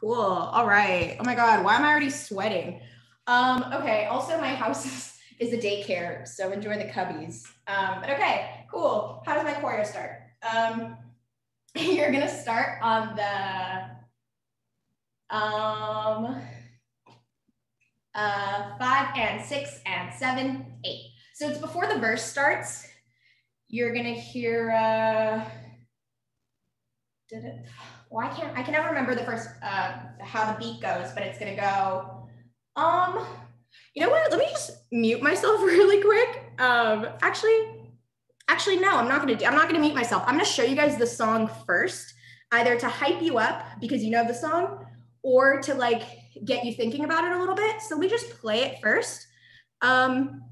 Cool. All right. Oh my God. Why am I already sweating? Um, okay. Also, my house is, is a daycare, so enjoy the cubbies. Um, but okay, cool. How does my choreo start? Um, you're gonna start on the um, uh, five and six and seven, eight. So it's before the verse starts. You're gonna hear. Uh, did it? Well, I can't. I can never remember the first uh, how the beat goes, but it's gonna go. Um, you know what? Let me just mute myself really quick. Um, actually, actually, no, I'm not gonna do. I'm not gonna mute myself. I'm gonna show you guys the song first, either to hype you up because you know the song, or to like get you thinking about it a little bit. So we just play it first. Um,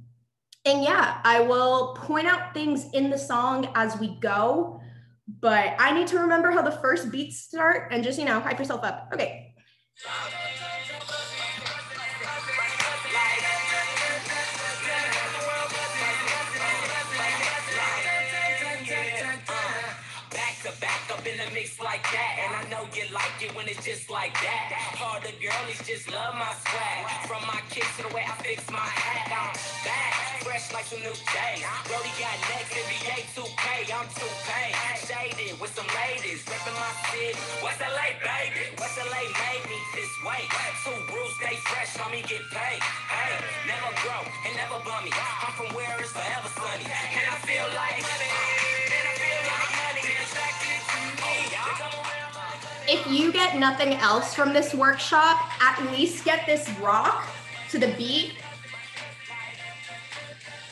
and yeah, I will point out things in the song as we go, but I need to remember how the first beats start and just, you know, hype yourself up. Okay. Like that. And I know you like it when it's just like that. All the girlies just love my swag. From my kicks to the way I fix my hat. I'm back, fresh like some new J's. Brody got next, NBA 2K, I'm 2K. Shaded with some ladies, ripping my city. What's LA, baby? What's LA made me this way? Two rules, stay fresh, me get paid. Hey, never grow and never bum me. I'm from where it's forever sunny. And I feel like if you get nothing else from this workshop, at least get this rock to the beat.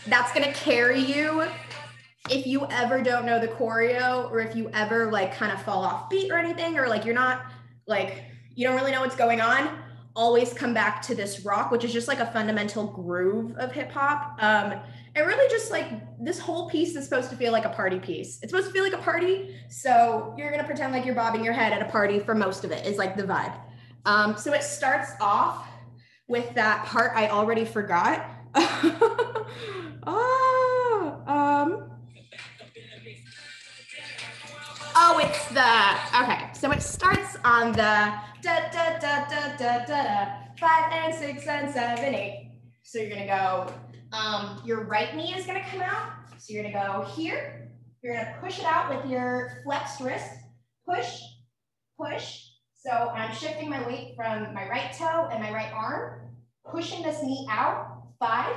That's gonna carry you if you ever don't know the choreo or if you ever like kind of fall off beat or anything, or like you're not like, you don't really know what's going on, always come back to this rock, which is just like a fundamental groove of hip hop. Um, and really just like this whole piece is supposed to feel like a party piece. It's supposed to feel like a party. So you're gonna pretend like you're bobbing your head at a party for most of it is like the vibe. Um, so it starts off with that part I already forgot. oh, um, oh, it's the, okay. So it starts on the da, da, da, da, da, da, da, five and six and seven, eight. So you're gonna go um, your right knee is gonna come out. So you're gonna go here. You're gonna push it out with your flexed wrist. Push, push. So I'm shifting my weight from my right toe and my right arm, pushing this knee out, five.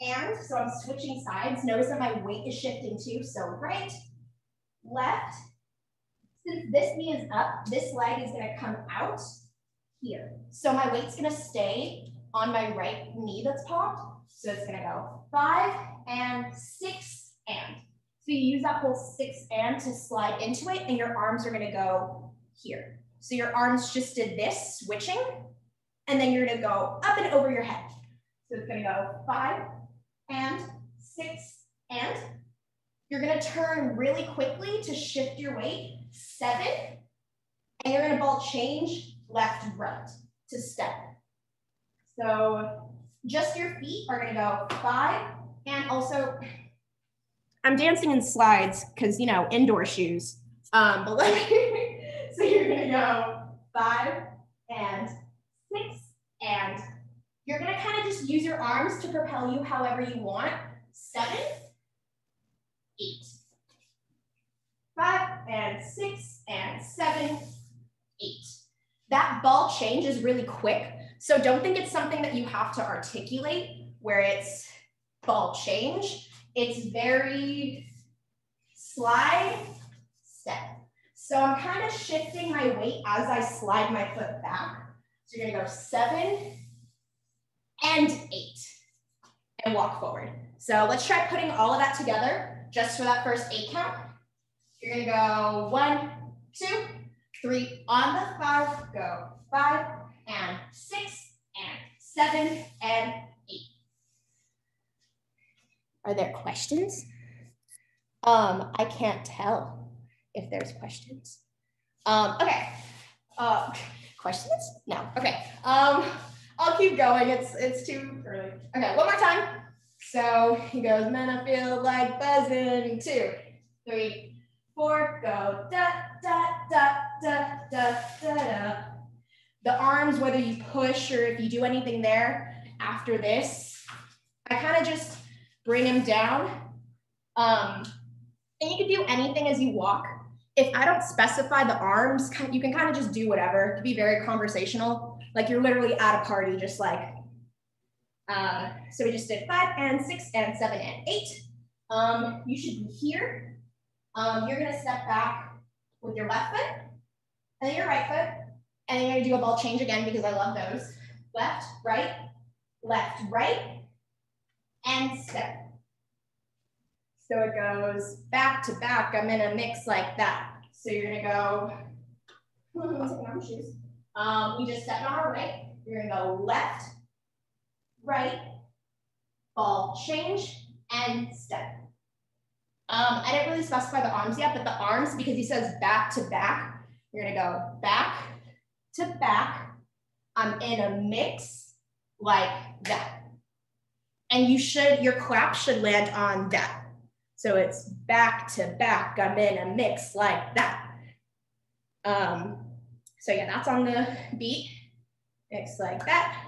And so I'm switching sides. Notice that my weight is shifting too. So right, left. Since this knee is up, this leg is gonna come out here. So my weight's gonna stay on my right knee that's popped. So it's gonna go five and six and. So you use that whole six and to slide into it and your arms are gonna go here. So your arms just did this, switching, and then you're gonna go up and over your head. So it's gonna go five and six and. You're gonna turn really quickly to shift your weight, seven, and you're gonna ball change left, right to step. So just your feet are gonna go five, and also, I'm dancing in slides because, you know, indoor shoes. Um, but let me, so you're gonna go five and six, and you're gonna kind of just use your arms to propel you however you want. Seven, eight, five and six and seven, eight. That ball change is really quick. So don't think it's something that you have to articulate where it's ball change. It's very slide, step. So I'm kind of shifting my weight as I slide my foot back. So you're gonna go seven and eight and walk forward. So let's try putting all of that together just for that first eight count. You're gonna go one, two, three, on the five, go five, and six and seven and eight. Are there questions? Um, I can't tell if there's questions. Um, okay. Uh, questions? No. Okay. Um, I'll keep going. It's it's too early. Okay, one more time. So he goes, man, I feel like buzzing. Two, three, four, go da da da da da da da the arms, whether you push or if you do anything there after this, I kind of just bring them down. Um, and you can do anything as you walk. If I don't specify the arms, you can kind of just do whatever. It can be very conversational. Like you're literally at a party, just like, uh, so we just did five and six and seven and eight. Um, you should be here. Um, you're gonna step back with your left foot and your right foot. And then you're gonna do a ball change again because I love those. Left, right, left, right, and step. So it goes back to back. I'm in a mix like that. So you're gonna go. Um, we just stepped on our right. You're gonna go left, right, ball change, and step. Um, I didn't really specify the arms yet, but the arms, because he says back to back, you're gonna go back to back. I'm in a mix like that. And you should, your clap should land on that. So it's back to back. I'm in a mix like that. Um, so yeah, that's on the beat. Mix like that.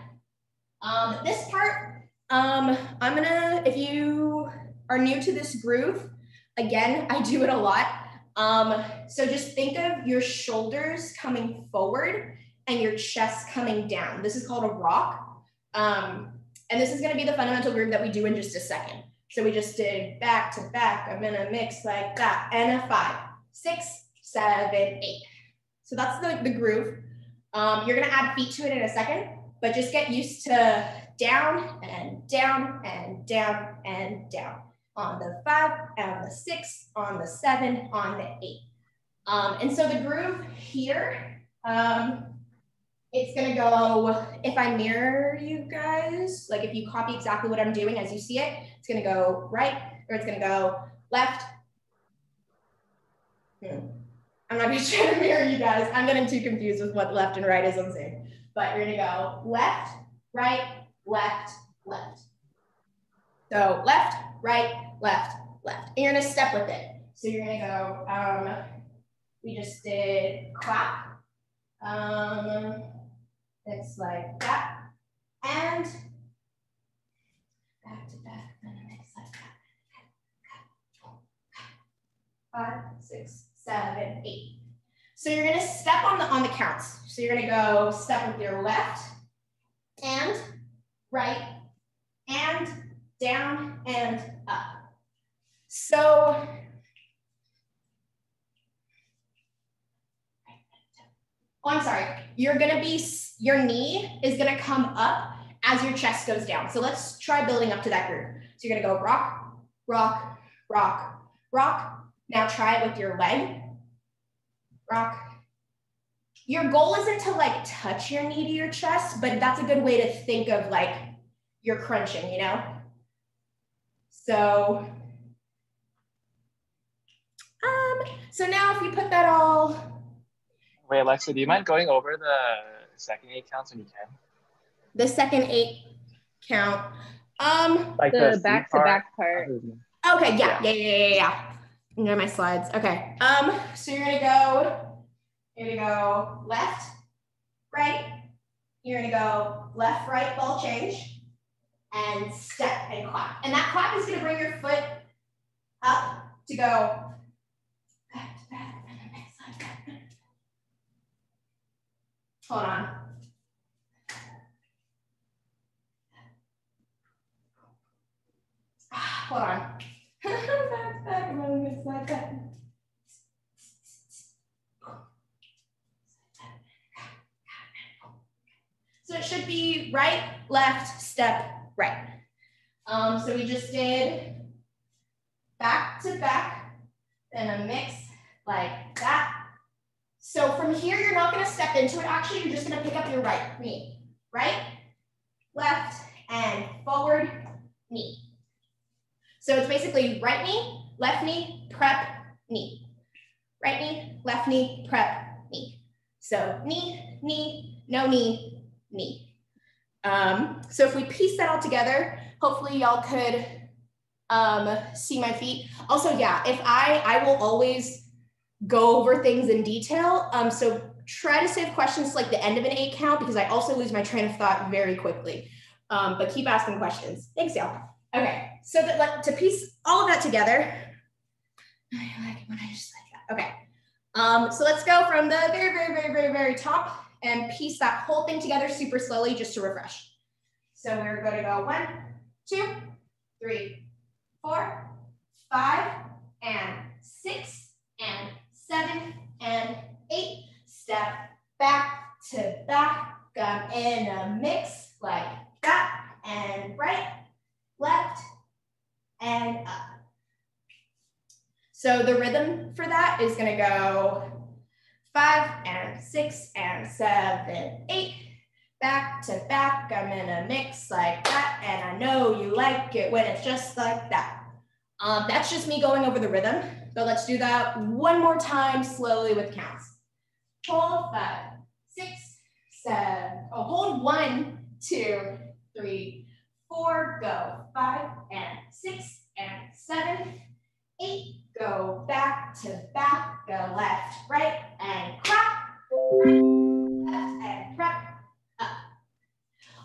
Um, this part, um, I'm gonna, if you are new to this groove, again, I do it a lot. Um, so just think of your shoulders coming forward and your chest coming down. This is called a rock. Um, and this is gonna be the fundamental groove that we do in just a second. So we just did back to back. I'm gonna mix like that. And a five, six, seven, eight. So that's the, the groove. Um, you're gonna add feet to it in a second, but just get used to down and down and down and down on the five, on the six, on the seven, on the eight. Um, and so the groove here, um, it's gonna go, if I mirror you guys, like if you copy exactly what I'm doing as you see it, it's gonna go right, or it's gonna go left. Hmm. I'm not gonna try to mirror you guys. I'm getting too confused with what left and right is on Zoom. But you're gonna go left, right, left, left. So left, right, left, left. And you're gonna step with it. So you're gonna go, um, we just did clap. Um, it's like that. And back to back, and it's like that. Five, six, seven, eight. So you're gonna step on the on the counts. So you're gonna go step with your left and right and down and. So Oh, I'm sorry. You're gonna be, your knee is gonna come up as your chest goes down. So let's try building up to that groove. So you're gonna go rock, rock, rock, rock. Now try it with your leg. Rock. Your goal isn't to like touch your knee to your chest, but that's a good way to think of like you're crunching, you know? So, um, so now if we put that all Wait, Alexxa, do you mind going over the second eight counts when you can? The second eight count. Um, like the, the back to back part. Okay, yeah, yeah, yeah, yeah, yeah. yeah. my slides. Okay. Um, so you're gonna go, you're gonna go left, right. You're gonna go left, right, ball change, and step and clap. And that clap is gonna bring your foot up to go Hold on. Hold on. back, back, pen. So it should be right, left, step, right. Um, so we just did back to back, then a mix like that. So from here, you're not gonna step into it. Actually, you're just gonna pick up your right knee. Right, left, and forward knee. So it's basically right knee, left knee, prep, knee. Right knee, left knee, prep, knee. So knee, knee, no knee, knee. Um, so if we piece that all together, hopefully y'all could um, see my feet. Also, yeah, if I, I will always go over things in detail. Um, so try to save questions like the end of an eight count because I also lose my train of thought very quickly. Um, but keep asking questions. Thanks, y'all. Okay, so that like to piece all of that together. I like when I just like that. Okay. Um, so let's go from the very, very, very, very, very top and piece that whole thing together super slowly just to refresh. So we're going to go one, two, three, four, five, and six, seven, and eight. Step back to back, um, in a mix like that, and right, left, and up. So the rhythm for that is gonna go five and six and seven, eight, back to back. I'm in a mix like that, and I know you like it when it's just like that. Um, that's just me going over the rhythm, but let's do that one more time slowly with counts. Hold five, six, seven, oh, hold one, two, three, four, go, five and six and seven, eight, go back to back, go left, right, and clap, left and clap, up.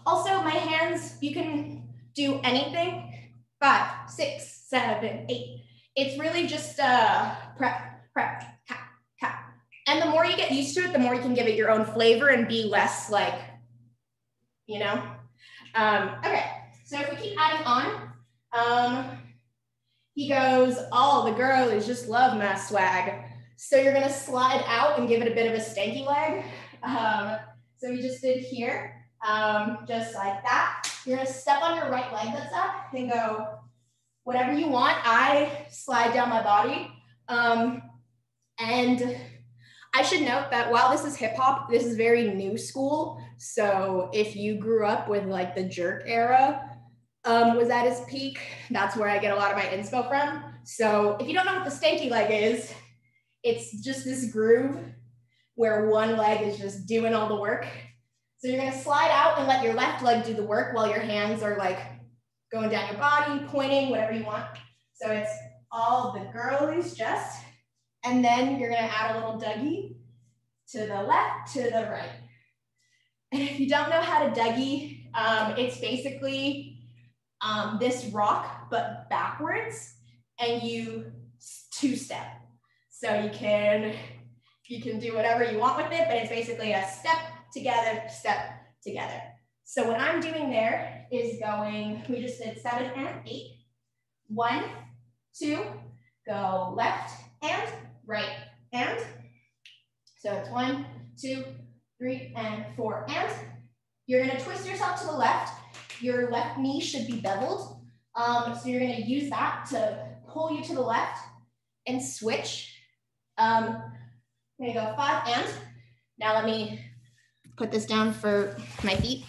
Also, my hands, you can do anything, five, six, seven, eight. It's really just uh, prep, prep. And the more you get used to it, the more you can give it your own flavor and be less like, you know? Um, okay, so if we keep adding on, um, he goes, oh, the girlies just love my swag. So you're gonna slide out and give it a bit of a stanky leg. Um, so we just did here, um, just like that. You're gonna step on your right leg that's up and go whatever you want. I slide down my body. Um, and I should note that while this is hip hop, this is very new school. So if you grew up with like the jerk era, um, was at its peak. That's where I get a lot of my inspo from. So if you don't know what the stanky leg is, it's just this groove where one leg is just doing all the work. So you're gonna slide out and let your left leg do the work while your hands are like going down your body, pointing, whatever you want. So it's all the girlies just, and then you're gonna add a little Dougie to the left, to the right. And if you don't know how to Dougie, um, it's basically um, this rock, but backwards, and you two step. So you can, you can do whatever you want with it, but it's basically a step together, step together. So what I'm doing there is going, we just did seven and eight. One, two, go left and right and. So it's one, two, three, and four and. You're gonna twist yourself to the left your left knee should be beveled. Um, so you're gonna use that to pull you to the left and switch. Um, I'm go five and. Now let me put this down for my feet.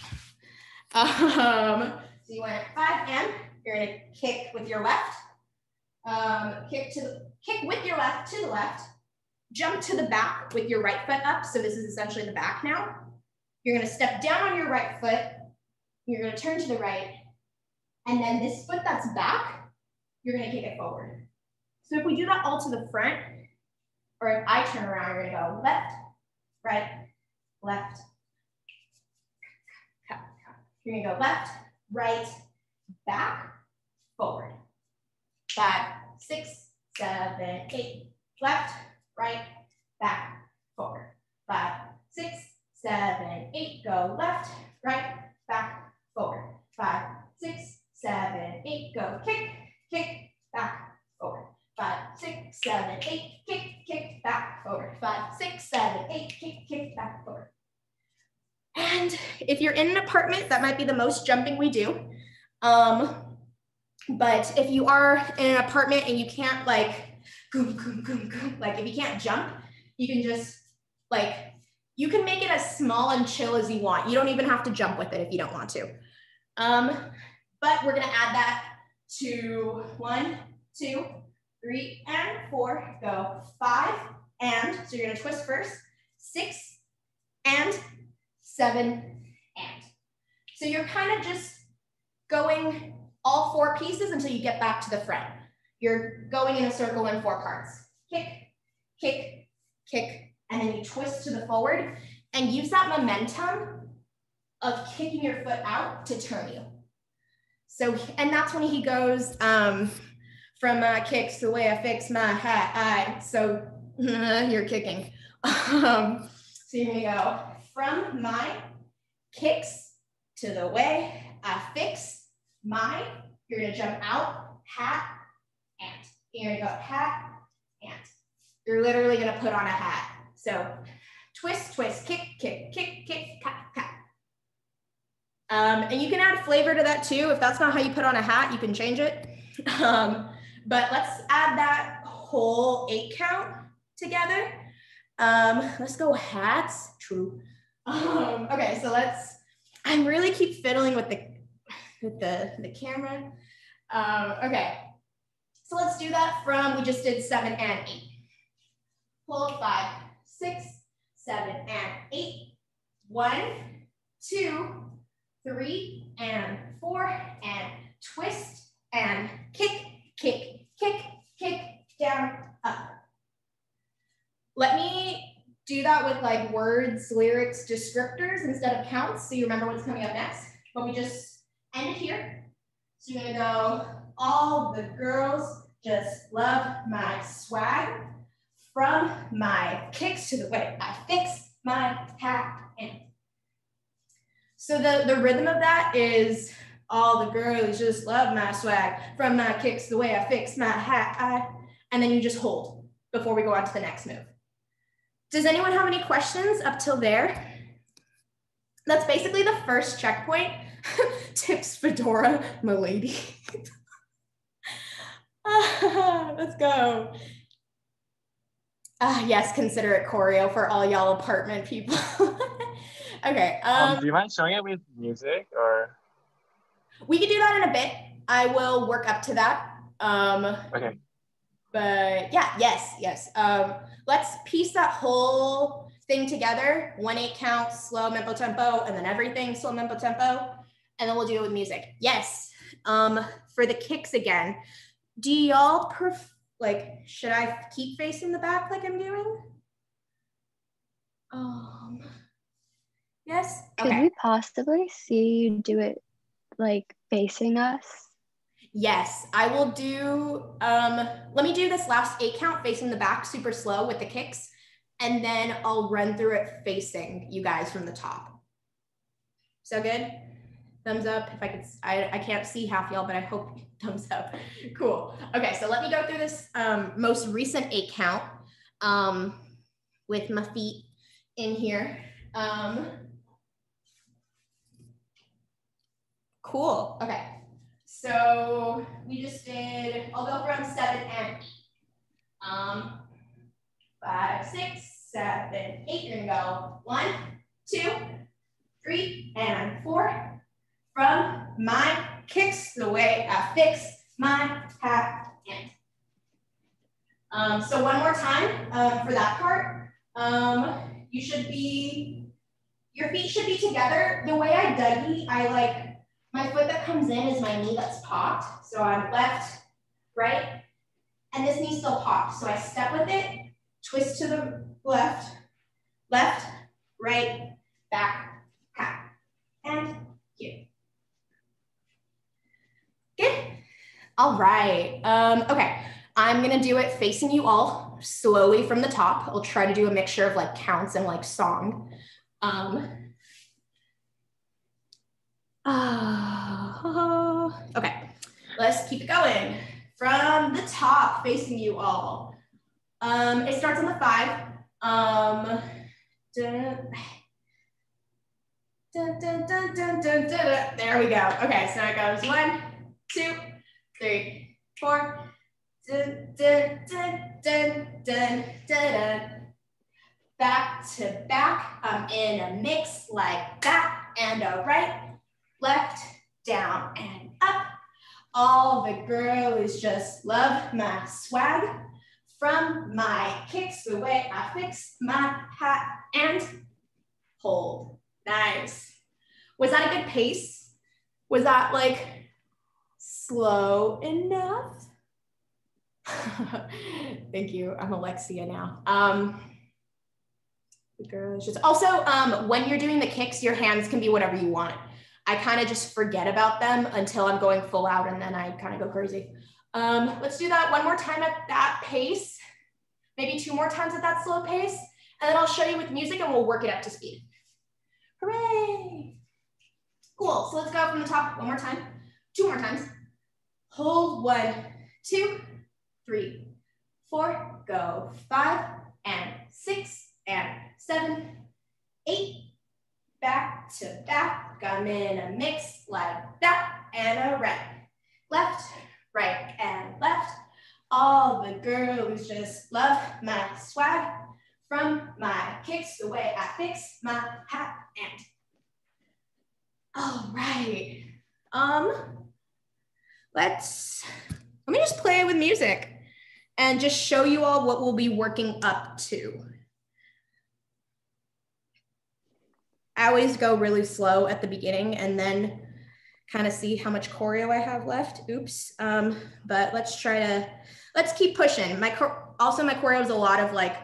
Um, so you went five and, you're gonna kick with your left, um, kick to the, kick with your left to the left, jump to the back with your right foot up. So this is essentially the back now. You're gonna step down on your right foot, you're gonna turn to the right, and then this foot that's back, you're gonna kick it forward. So if we do that all to the front, or if I turn around, you're gonna go left, right, left. You're gonna go left, right, back, forward. Five, six, seven, eight. Left, right, back, forward. Five, six, seven, eight. Go left, right, back, forward. Five, six, seven, eight, go. Kick, kick, back, forward. Five, six, seven, eight, kick, kick, back, forward. Five, six, seven, eight, kick, kick, back, forward. And if you're in an apartment, that might be the most jumping we do. Um, but if you are in an apartment and you can't like, goom, goom, goom, goom, like if you can't jump, you can just like, you can make it as small and chill as you want. You don't even have to jump with it if you don't want to. Um, but we're gonna add that to one, two, three, and four. Go five, and, so you're gonna twist first, six, and seven, and. So you're kind of just going all four pieces until you get back to the front. You're going in a circle in four parts. Kick, kick, kick, and then you twist to the forward and use that momentum of kicking your foot out to turn you. So, and that's when he goes um, from my kicks the way I fix my hat. I so you're kicking. Um, so you're gonna go from my kicks to the way I fix my. You're gonna jump out, hat, and you're gonna go hat, and you're literally gonna put on a hat. So twist, twist, kick, kick, kick, kick, cat, cat. Um, and you can add flavor to that too. If that's not how you put on a hat, you can change it. Um, but let's add that whole eight count together. Um, let's go hats, true. Um, okay, so let's, I'm really keep fiddling with the, with the, the camera. Um, okay, so let's do that from, we just did seven and eight. Hold five, six, seven, and eight. One, two, three, and four, and twist, and kick, kick, kick, kick, down, up. Let me do that with like words, lyrics, descriptors instead of counts so you remember what's coming up next. But we just end it here. So you're gonna go, all the girls just love my swag from my kicks to the way I fix my hat and so the, the rhythm of that is all the girls just love my swag from my kicks the way I fix my hat I, and then you just hold before we go on to the next move. Does anyone have any questions up till there? That's basically the first checkpoint. Tips Fedora, milady. let's go. Uh, yes, consider it choreo for all y'all apartment people. okay. Um, um, do you mind showing it with music or? We can do that in a bit. I will work up to that. Um, okay. But yeah, yes, yes. Um, let's piece that whole thing together. One eight count, slow mempo tempo, and then everything slow mempo tempo, and then we'll do it with music. Yes. Um, for the kicks again, do y'all prefer? Like, should I keep facing the back like I'm doing? Um, yes. Could we possibly see you do it like facing us? Yes, I will do, um, let me do this last eight count facing the back super slow with the kicks, and then I'll run through it facing you guys from the top. So good? Thumbs up if I could, I, I can't see half y'all, but I hope thumbs up. Cool. Okay, so let me go through this um, most recent eight count um, with my feet in here. Um, cool, okay. So we just did, I'll go from seven and. Um, five, six, seven, eight. You're gonna go one, two, three, and four, from my kicks the way I fix my hat and. Um, so one more time um, for that part. Um, you should be, your feet should be together. The way I Dougie, I like, my foot that comes in is my knee that's popped. So I'm left, right, and this knee still popped. So I step with it, twist to the left, left, right, back, hat, and here. Good. All right. Um, okay. I'm going to do it facing you all slowly from the top. I'll try to do a mixture of like counts and like song. Um, okay. Let's keep it going. From the top, facing you all. Um, it starts on the five. Um, dun, dun, dun, there we go. Okay, so it goes one, two, three, four. Dun, dun, dun, dun, dun, dun, dun. Back to back, I'm in a mix like that and a right, left, down and up. All the girls just love my swag. From my kicks, the way I fix my hat and hold. Nice. Was that a good pace? Was that like slow enough? Thank you. I'm Alexia now. Um, the girl is just also um, when you're doing the kicks, your hands can be whatever you want. I kind of just forget about them until I'm going full out and then I kind of go crazy. Um, let's do that one more time at that pace, maybe two more times at that slow pace, and then I'll show you with music and we'll work it up to speed. Hooray! Cool, so let's go from the top one more time, two more times. Hold one, two, three, four, go five and six and seven, eight, back to back, come in a mix like that, and a right, left, right, and left. All the girls just love my swag from my kicks, the way I fix my hat and. All right. Um, let's, let me just play with music and just show you all what we'll be working up to. I always go really slow at the beginning and then kind of see how much choreo I have left. Oops. Um, but let's try to, let's keep pushing. My also my choreo is a lot of like,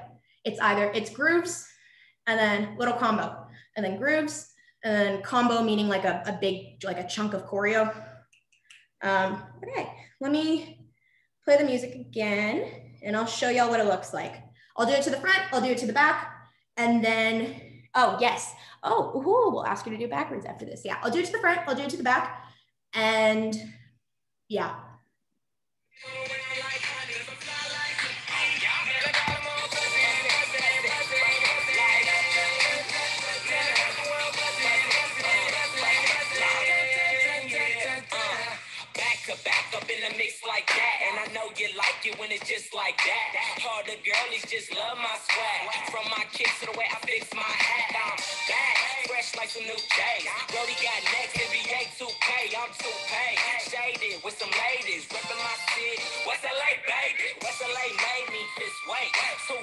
it's either, it's grooves and then little combo and then grooves and then combo meaning like a, a big, like a chunk of choreo. Um, okay, let me play the music again and I'll show y'all what it looks like. I'll do it to the front, I'll do it to the back, and then, oh yes, oh, ooh, we'll ask you to do backwards after this. Yeah, I'll do it to the front, I'll do it to the back, and yeah. It when it's just like that. All the girlies just love my swag. From my kicks to the way I fix my hat. I'm back, fresh like some new J's. Brody got next, NBA 2K, I'm 2K. Shaded with some ladies, repping my city. What's LA, baby? What's LA made me this way. So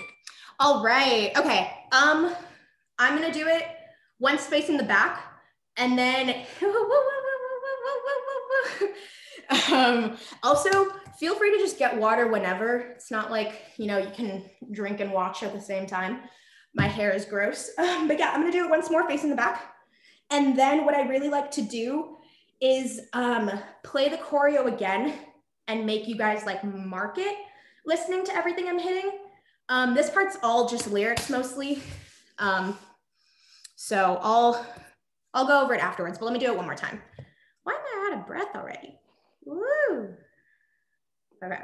all right. Okay. Um, I'm gonna do it one space in the back, and then um, also feel free to just get water whenever. It's not like, you know, you can drink and watch at the same time. My hair is gross. Um, but yeah, I'm gonna do it once more facing the back. And then what I really like to do is um, play the choreo again and make you guys like mark it listening to everything I'm hitting. Um, this part's all just lyrics mostly. Um, so I'll, I'll go over it afterwards, but let me do it one more time. Why am I out of breath already? Woo! Okay.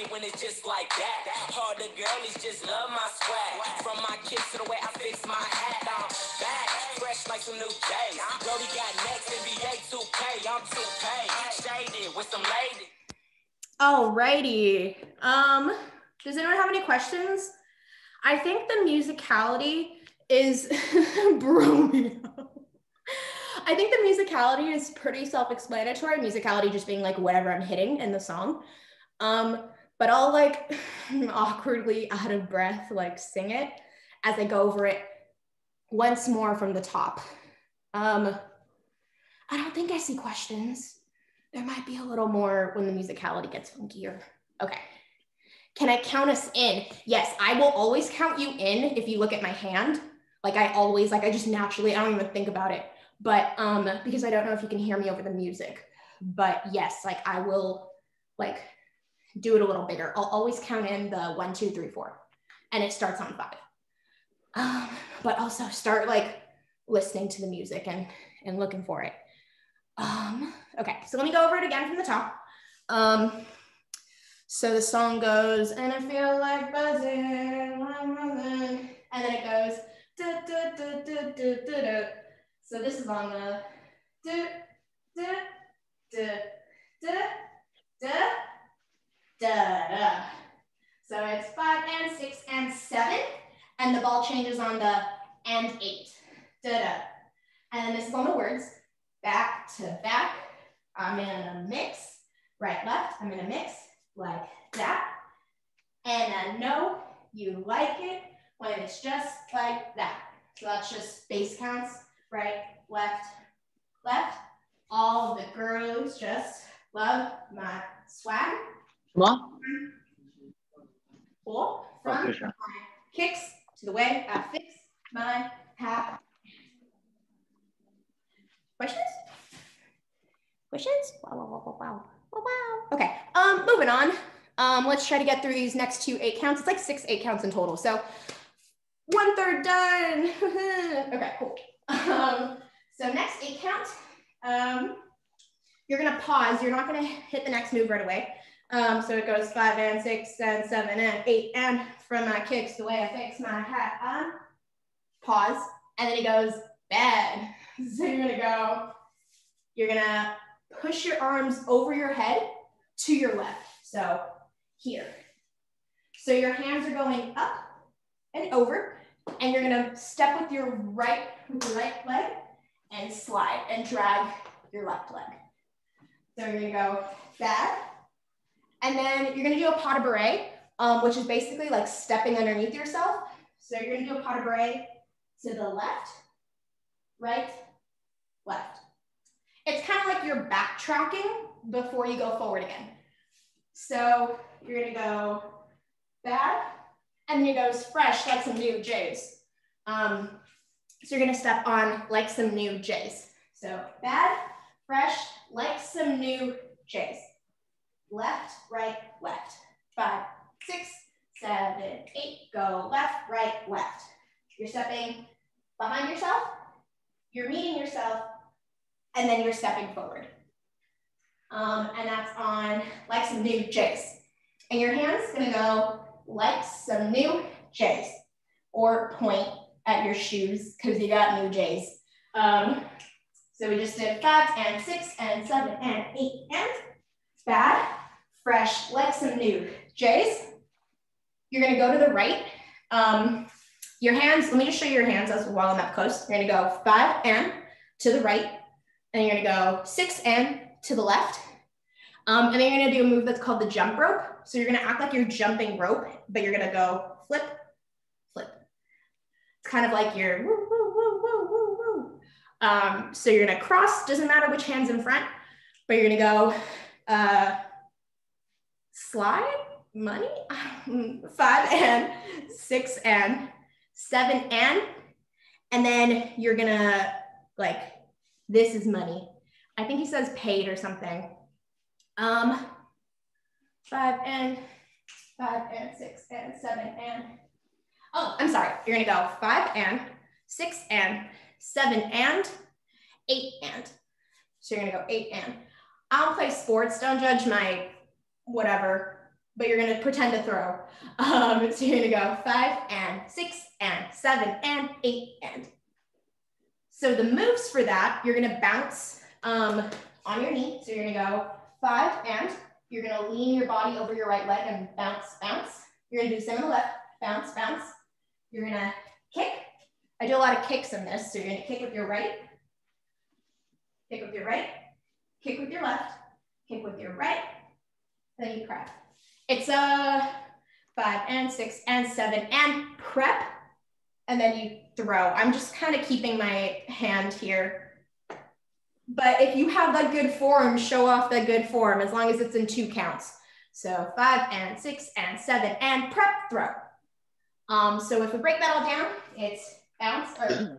It when it's just like that. All the girlies just love my swag. From my kicks to the way I fix my hat. I'm back, fresh like some new J's. Brody got next, NBA 2K. I'm 2K, shaded with some ladies. Alrighty. Um, does anyone have any questions? I think the musicality is Bromeo. I think the musicality is pretty self-explanatory. Musicality just being like whatever I'm hitting in the song. Um, but I'll like awkwardly out of breath, like sing it as I go over it once more from the top. Um, I don't think I see questions. There might be a little more when the musicality gets funkier. Okay. Can I count us in? Yes, I will always count you in if you look at my hand. Like I always, like I just naturally, I don't even think about it. But um, because I don't know if you can hear me over the music. But yes, like I will like do it a little bigger. I'll always count in the one, two, three, four, and it starts on five. Um, but also start like listening to the music and and looking for it. Um, okay, so let me go over it again from the top. Um, so the song goes, and I feel like buzzing, and then it goes, da, da, da, da, da, da, da. so this is on the da, da, da, da, da, da, da. So it's five and six and seven, and the ball changes on the and eight, da, da. And then this is on the words, back to back. I'm in a mix, right, left, I'm in a mix like that. And I know you like it when it's just like that. So that's just base counts, right, left, left. All the girls just love my swag. What? Four. Front. Oh, Kicks to the way. I fix my hat. Questions? Questions? Wow, wow, wow, wow, wow, wow. Okay, um, moving on. Um, let's try to get through these next two eight counts. It's like six eight counts in total. So one third done. okay, cool. Um, so next eight count, um, you're gonna pause. You're not gonna hit the next move right away. Um, so it goes five and six and seven and eight and from my kicks the way I fix my hat on. Pause. And then it goes bad. So you're gonna go, you're gonna push your arms over your head to your left. So here. So your hands are going up and over, and you're gonna step with your right, right leg and slide and drag your left leg. So you're gonna go bad, and then you're gonna do a pas de bourrée, um, which is basically like stepping underneath yourself. So you're gonna do a pas de bourrée to the left, right, left. It's kind of like you're backtracking before you go forward again. So you're gonna go back, and then it goes fresh like some new J's. Um, so you're gonna step on like some new J's. So bad, fresh, like some new J's left, right, left. Five, six, seven, eight, go left, right, left. You're stepping behind yourself, you're meeting yourself, and then you're stepping forward. Um, and that's on like some new J's. And your hand's gonna go like some new J's or point at your shoes because you got new J's. Um, so we just did five and six and seven and eight and bad, fresh, like some new J's. You're gonna go to the right. Um, your hands, let me just show you your hands as while I'm up close. You're gonna go five and to the right, and you're gonna go six and to the left. Um, and then you're gonna do a move that's called the jump rope. So you're gonna act like you're jumping rope, but you're gonna go flip, flip. It's kind of like you're woo, woo, woo, woo, woo, woo. Um, so you're gonna cross, doesn't matter which hand's in front, but you're gonna go uh, slide, money, five and six and seven and, and then you're gonna like, this is money. I think he says paid or something. Um, five and five and six and seven and, oh, I'm sorry. You're gonna go five and six and seven and eight and. So you're gonna go eight and. I don't play sports, don't judge my whatever, but you're gonna pretend to throw. Um, so you're gonna go five and six and seven and eight and. So the moves for that, you're gonna bounce um, on your knee. So you're gonna go five and you're gonna lean your body over your right leg and bounce, bounce. You're gonna do same on the left, bounce, bounce. You're gonna kick. I do a lot of kicks in this. So you're gonna kick with your right, kick with your right, kick with your left, kick with your right, then you prep. It's a five and six and seven and prep, and then you throw. I'm just kind of keeping my hand here. But if you have that good form, show off that good form as long as it's in two counts. So five and six and seven and prep throw. Um, so if we break that all down, it's bounce, or sorry,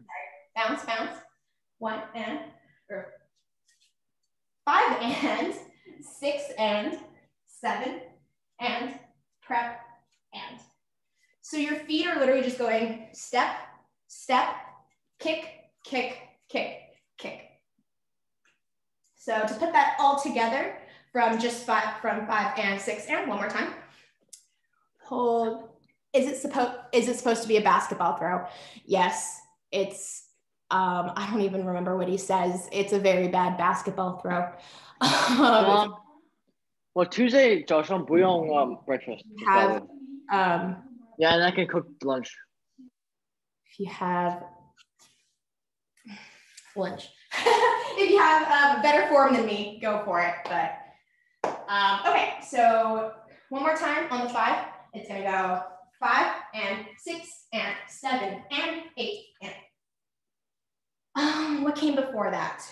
bounce, bounce, one and, or five and, six and, seven and, prep and. So your feet are literally just going step, step, kick, kick, kick, kick. So to put that all together from just five, from five and six and one more time. Hold. Is it supposed is it supposed to be a basketball throw? Yes, it's um, I don't even remember what he says. It's a very bad basketball throw. Um, well, Tuesday, Josh, I'm bouillon um, breakfast. Have, um, yeah, and I can cook lunch. If you have lunch, if you have um, a better form than me, go for it. But um, okay, so one more time on the five. It's gonna go five and six and seven and eight and. Um, what came before that?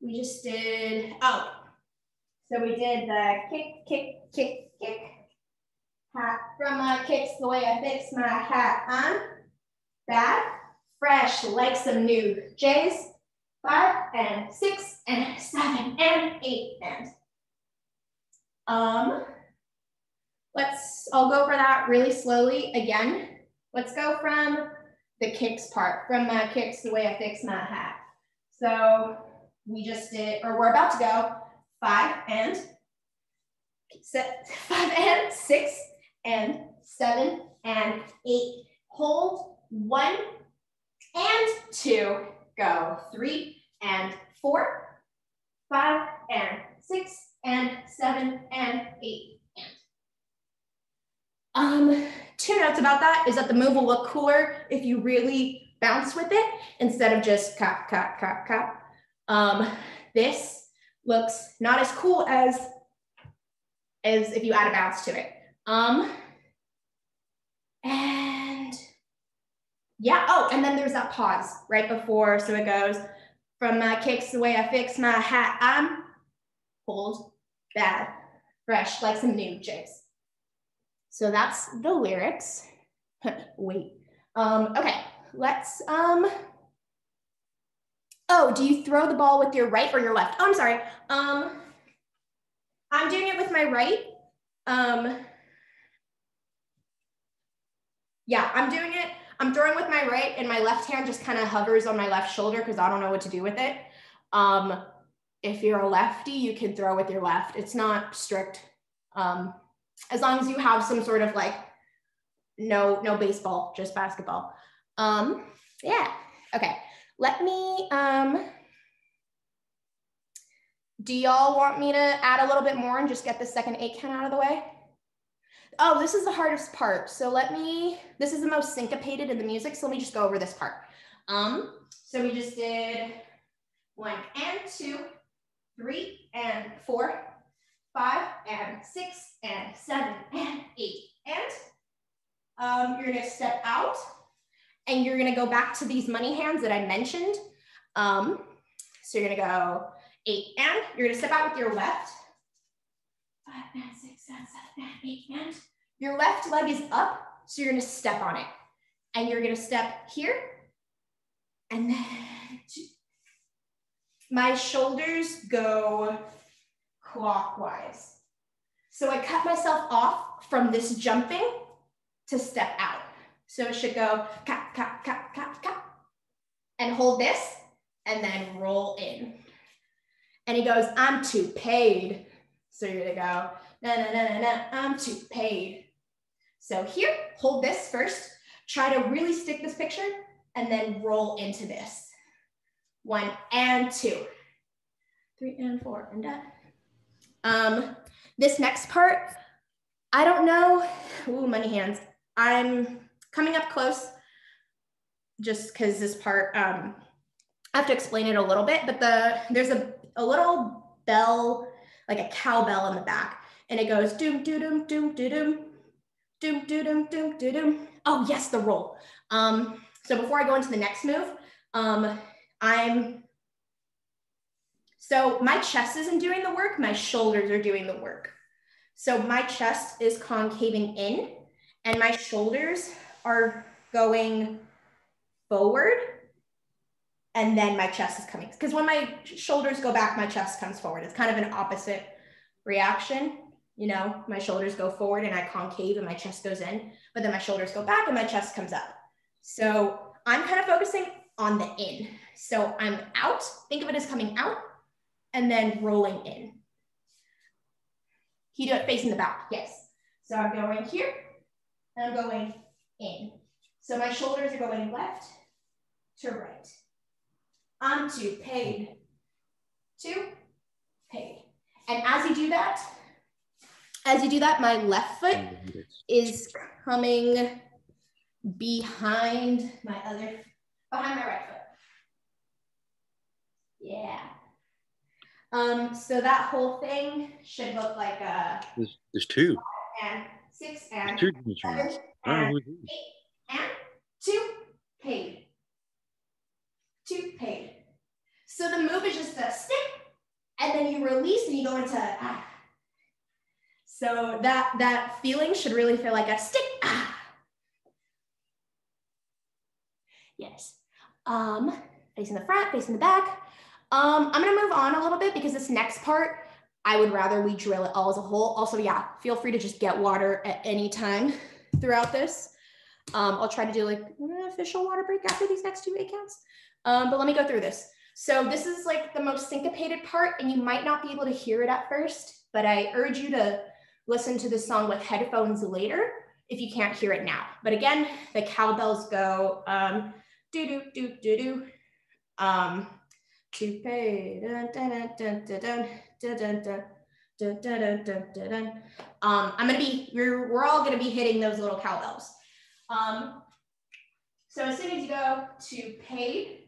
We just did, oh, so we did the kick, kick, kick, kick. Hat from my kicks the way I fix my hat on. Back, fresh like some new J's. Five and six and seven and eight and. Um, let's, I'll go over that really slowly again. Let's go from the kicks part, from my kicks the way I fix my hat. So we just did, or we're about to go five and set, five and six and seven and eight. Hold one and two. Go three and four, five and six and seven and eight. And um, two notes about that is that the move will look cooler if you really bounce with it instead of just cap, cap, cap, cap. Um, this looks not as cool as, as if you add a bounce to it. Um, and yeah, oh, and then there's that pause right before. So it goes from my kicks the way I fix my hat. I'm cold, bad, fresh, like some new J's. So that's the lyrics. Wait. Um, okay, let's, um, oh, do you throw the ball with your right or your left? Oh, I'm sorry. Um, I'm doing it with my right. Um, yeah, I'm doing it. I'm throwing with my right and my left hand just kind of hovers on my left shoulder because I don't know what to do with it. Um, if you're a lefty, you can throw with your left. It's not strict. Um, as long as you have some sort of like no no baseball just basketball um yeah okay let me um do y'all want me to add a little bit more and just get the second eight count out of the way? Oh this is the hardest part. So let me this is the most syncopated in the music so let me just go over this part. Um so we just did one and two three and four five and six and seven and eight. And um, you're gonna step out and you're gonna go back to these money hands that I mentioned. Um, so you're gonna go eight and you're gonna step out with your left. Five and six and seven and eight and your left leg is up. So you're gonna step on it. And you're gonna step here and then my shoulders go clockwise. So I cut myself off from this jumping to step out. So it should go cap, cap, cap, cap, cap, and hold this and then roll in. And he goes, I'm too paid. So you're gonna go, na na na na na, I'm too paid. So here, hold this first. Try to really stick this picture and then roll into this. One and two, three and four and done. Um, this next part, I don't know. Ooh, money hands. I'm coming up close just because this part, um, I have to explain it a little bit, but the there's a, a little bell, like a cowbell in the back, and it goes doom, doom, doom, doom, doom, doom, doom, doom, doom, doom, doom. Oh, yes, the roll. Um, so before I go into the next move, um, I'm so my chest isn't doing the work, my shoulders are doing the work. So my chest is concaving in and my shoulders are going forward and then my chest is coming. Because when my shoulders go back, my chest comes forward. It's kind of an opposite reaction. You know, my shoulders go forward and I concave and my chest goes in, but then my shoulders go back and my chest comes up. So I'm kind of focusing on the in. So I'm out, think of it as coming out and then rolling in. He do it facing the back, yes. So I'm going here, and I'm going in. So my shoulders are going left to right. On to paid, two, paid. And as you do that, as you do that, my left foot is coming behind my other, behind my right foot. Yeah. Um, so that whole thing should look like a There's, there's two. and six There's and two Disney and and two paid. So the move is just a stick, and then you release and you go into ah. So that that feeling should really feel like a stick. Ah. Yes. Um, facing the front, facing the back. Um, I'm gonna move on a little bit because this next part, I would rather we drill it all as a whole. Also, yeah, feel free to just get water at any time throughout this. Um, I'll try to do like an official water break after these next two eight counts. Um, but let me go through this. So this is like the most syncopated part and you might not be able to hear it at first, but I urge you to listen to this song with headphones later if you can't hear it now. But again, the cowbells go um, do do do do do. Um, pay. Dun, dun, dun, dun, dun, dun, dun, dun, dun, dun, dun. Um, I'm gonna be, we're, we're all gonna be hitting those little cowbells. Um, so as soon as you go to paid,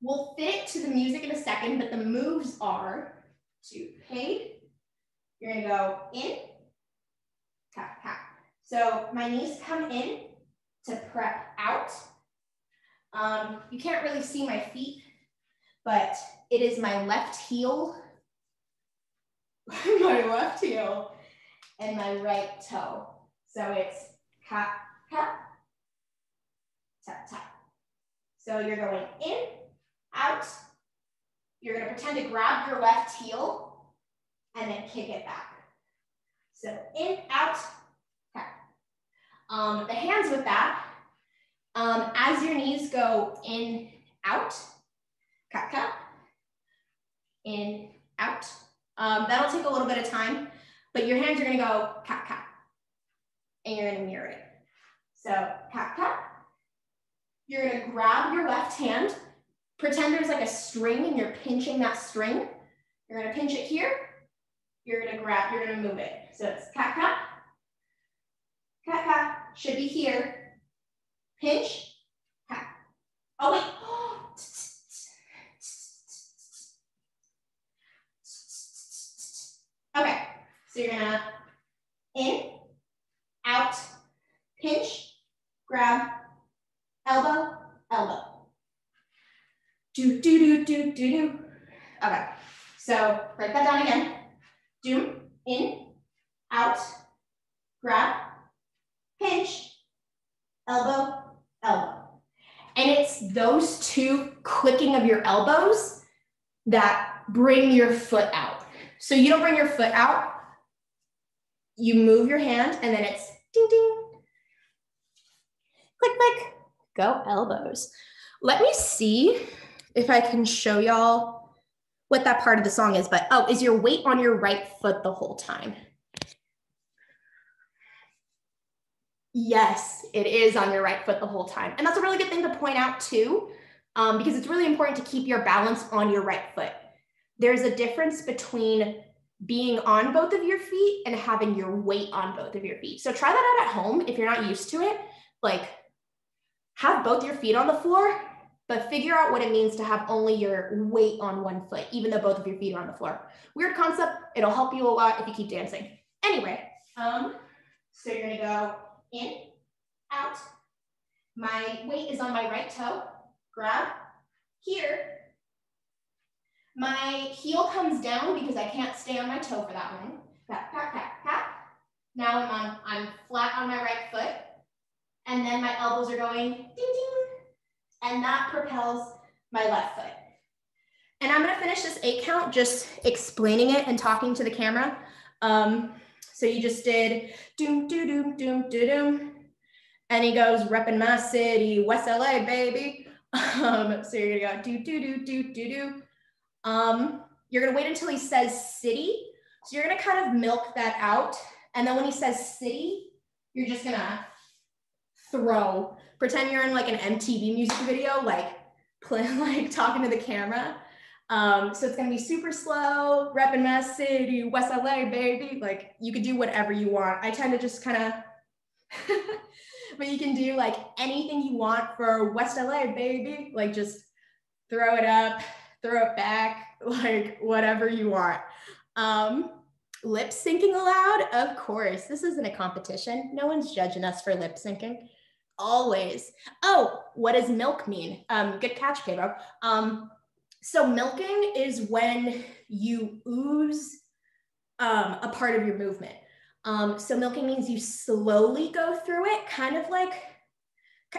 we'll fit it to the music in a second, but the moves are to paid. You're gonna go in, tap, tap. So my knees come in to prep out. Um, you can't really see my feet, but it is my left heel, my left heel, and my right toe. So it's tap, tap, tap, tap. So you're going in, out. You're gonna pretend to grab your left heel and then kick it back. So in, out, tap. Um, the hands with that, um, as your knees go in, out, cut, cut, in, out. Um, that'll take a little bit of time, but your hands are gonna go cat, cat, and you're gonna mirror it. So cat, cat. You're gonna grab your left hand, pretend there's like a string and you're pinching that string. You're gonna pinch it here. You're gonna grab, you're gonna move it. So it's cat, cat, cat, cat, should be here. Pinch, cat. Oh wait, so you're gonna in, out, pinch, grab, elbow, elbow. Do, do, do, do, do, do. Okay, so write that down again. Do, in, out, grab, pinch, elbow, elbow. And it's those two clicking of your elbows that bring your foot out. So you don't bring your foot out, you move your hand and then it's ding ding. Click, click, go elbows. Let me see if I can show y'all what that part of the song is. But oh, is your weight on your right foot the whole time? Yes, it is on your right foot the whole time. And that's a really good thing to point out too, um, because it's really important to keep your balance on your right foot there's a difference between being on both of your feet and having your weight on both of your feet. So try that out at home if you're not used to it. Like have both your feet on the floor, but figure out what it means to have only your weight on one foot, even though both of your feet are on the floor. Weird concept. It'll help you a lot if you keep dancing. Anyway, um, so you're gonna go in, out. My weight is on my right toe. Grab here, my heel comes down because I can't stay on my toe for that one. Pat, pat, pat, pat. Now I'm on, I'm flat on my right foot. And then my elbows are going ding, ding. And that propels my left foot. And I'm gonna finish this eight count just explaining it and talking to the camera. Um, so you just did doom, doom, doom, doom, doom, doom. And he goes, repping my city, West LA, baby. Um, so you're gonna go do, do, do, do, do, do. Um, you're gonna wait until he says city. So you're gonna kind of milk that out. And then when he says city, you're just gonna throw, pretend you're in like an MTV music video, like play, like talking to the camera. Um, so it's gonna be super slow, repping my city, West LA, baby. Like you could do whatever you want. I tend to just kind of, but you can do like anything you want for West LA, baby. Like just throw it up, throw it back, like whatever you want. Um, lip syncing aloud, of course. This isn't a competition. No one's judging us for lip syncing. Always. Oh, what does milk mean? Um, good catch, Pedro. Um, so milking is when you ooze um, a part of your movement. Um, so milking means you slowly go through it, kind of like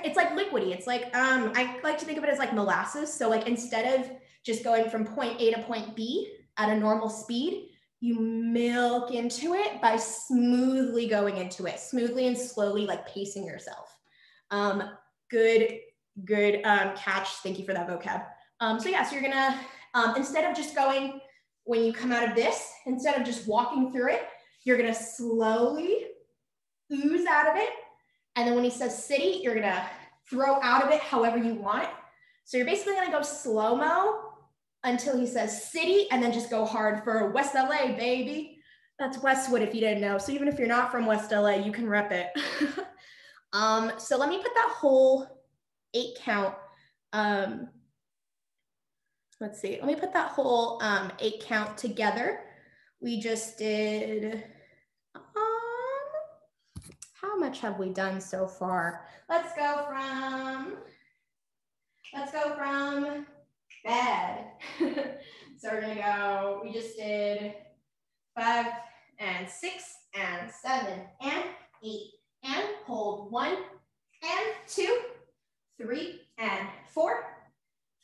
it's like liquidy. It's like um, I like to think of it as like molasses. So like instead of just going from point A to point B at a normal speed, you milk into it by smoothly going into it, smoothly and slowly, like pacing yourself. Um, good, good um, catch. Thank you for that vocab. Um, so yeah, so you're gonna, um, instead of just going, when you come out of this, instead of just walking through it, you're gonna slowly ooze out of it. And then when he says city, you're gonna throw out of it however you want. So you're basically gonna go slow-mo until he says city and then just go hard for West LA, baby. That's Westwood if you didn't know. So even if you're not from West LA, you can rep it. um, so let me put that whole eight count. Um, let's see, let me put that whole um, eight count together. We just did, um, how much have we done so far? Let's go from, let's go from bad. so we're gonna go, we just did five and six and seven and eight and hold one and two, three and four,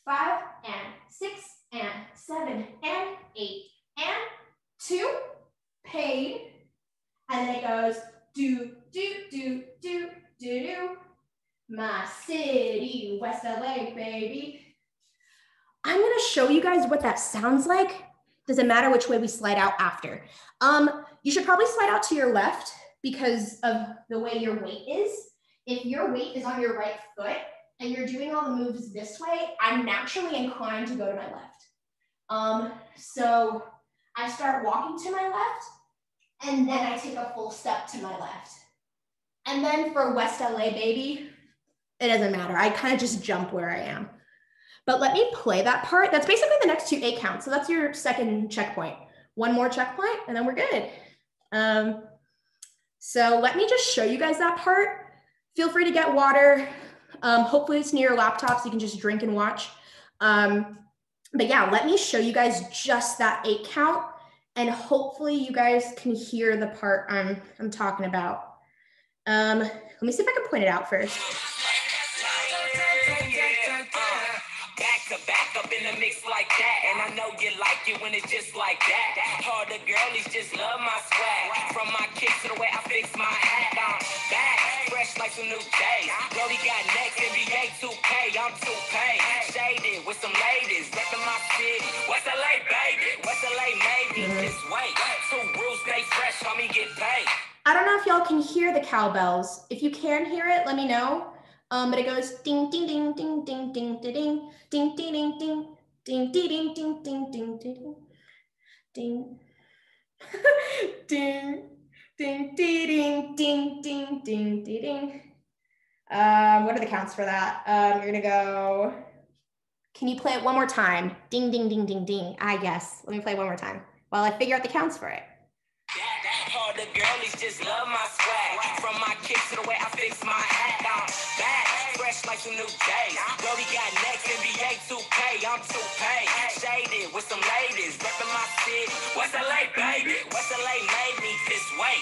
five and six and seven and eight and two, paid. And then it goes do, do, do, do, do, do. My city, West LA, baby. I'm gonna show you guys what that sounds like. Doesn't matter which way we slide out after. Um, you should probably slide out to your left because of the way your weight is. If your weight is on your right foot and you're doing all the moves this way, I'm naturally inclined to go to my left. Um, so I start walking to my left and then I take a full step to my left. And then for West LA, baby, it doesn't matter. I kind of just jump where I am. But let me play that part. That's basically the next two eight counts. So that's your second checkpoint. One more checkpoint and then we're good. Um, so let me just show you guys that part. Feel free to get water. Um, hopefully it's near your laptop so you can just drink and watch. Um, but yeah, let me show you guys just that eight count and hopefully you guys can hear the part I'm, I'm talking about. Um, let me see if I can point it out first. It when it's just like that. All the girlies just love my swag. From my kicks to the way I fix my hat. I'm back, fresh like some new days. Brody got next, NBA 2K, I'm 2K. Shaded with some ladies, repping my city. What's LA, baby? What's LA, maybe? Just wait. Two rules, stay fresh, me get paid. I don't know if y'all can hear the cowbells. If you can hear it, let me know. Um, but it goes ding ding ding ding ding ding ding ding ding ding ding ding Ding, ding, ding, ding, ding, ding, ding, ding. ding, ding, ding, ding, ding, ding, ding. Um, what are the counts for that? Um, you're gonna go. Can you play it one more time? Ding, ding, ding, ding, ding. Ah, I guess. Let me play one more time while I figure out the counts for it. That, that, all the girlies just love my swag. Like some new J's. Brody got next NBA 2K, I'm 2K. Shaded with some ladies, repping my city. What's LA, baby? What's LA made me this way?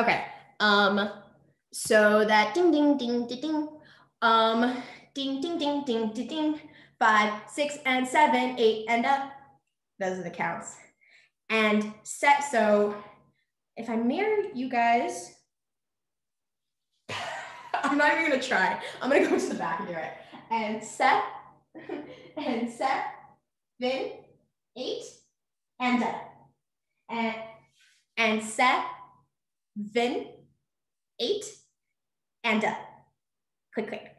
Okay. Um, so that ding ding ding ding ding. Um, ding ding ding ding ding ding. Five, six, and seven, eight, and up. Those are the counts. And set. So if I mirror you guys I'm not even gonna try. I'm gonna go to the back and do it. And set, and set, then eight, and up. And, and set, then eight, and up. Click, click.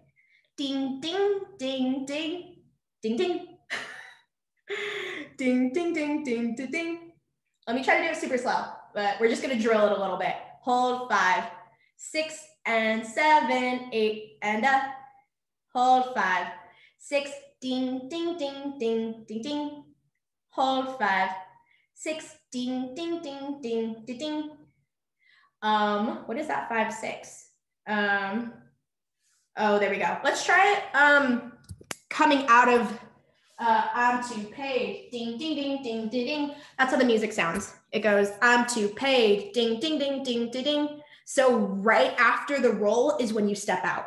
Ding, ding, ding, ding, ding, ding. ding, ding, ding, ding, ding, ding. Let me try to do it super slow, but we're just gonna drill it a little bit. Hold five, six, and seven, eight, and up. Hold five, six, ding, ding, ding, ding, ding, ding. Hold five, six, ding, ding, ding, ding, ding, ding. Um, what is that? Five, six. Um, oh, there we go. Let's try it. Um, coming out of uh, I'm too paid. Ding, ding, ding, ding, ding, ding. That's how the music sounds. It goes, I'm too paid. Ding, ding, ding, ding, ding, ding. So right after the roll is when you step out.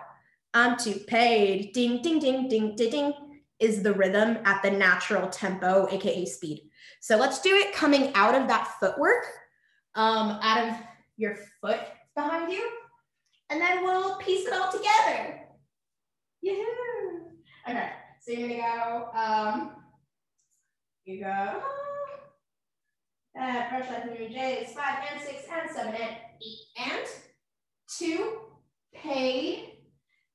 I'm too paid. Ding, ding, ding, ding, ding, ding is the rhythm at the natural tempo, AKA speed. So let's do it coming out of that footwork, um, out of your foot behind you. And then we'll piece it all together. Yeah. Okay. So you're gonna go, um, you go, uh, fresh like new J's, five and six and seven and and two, pay.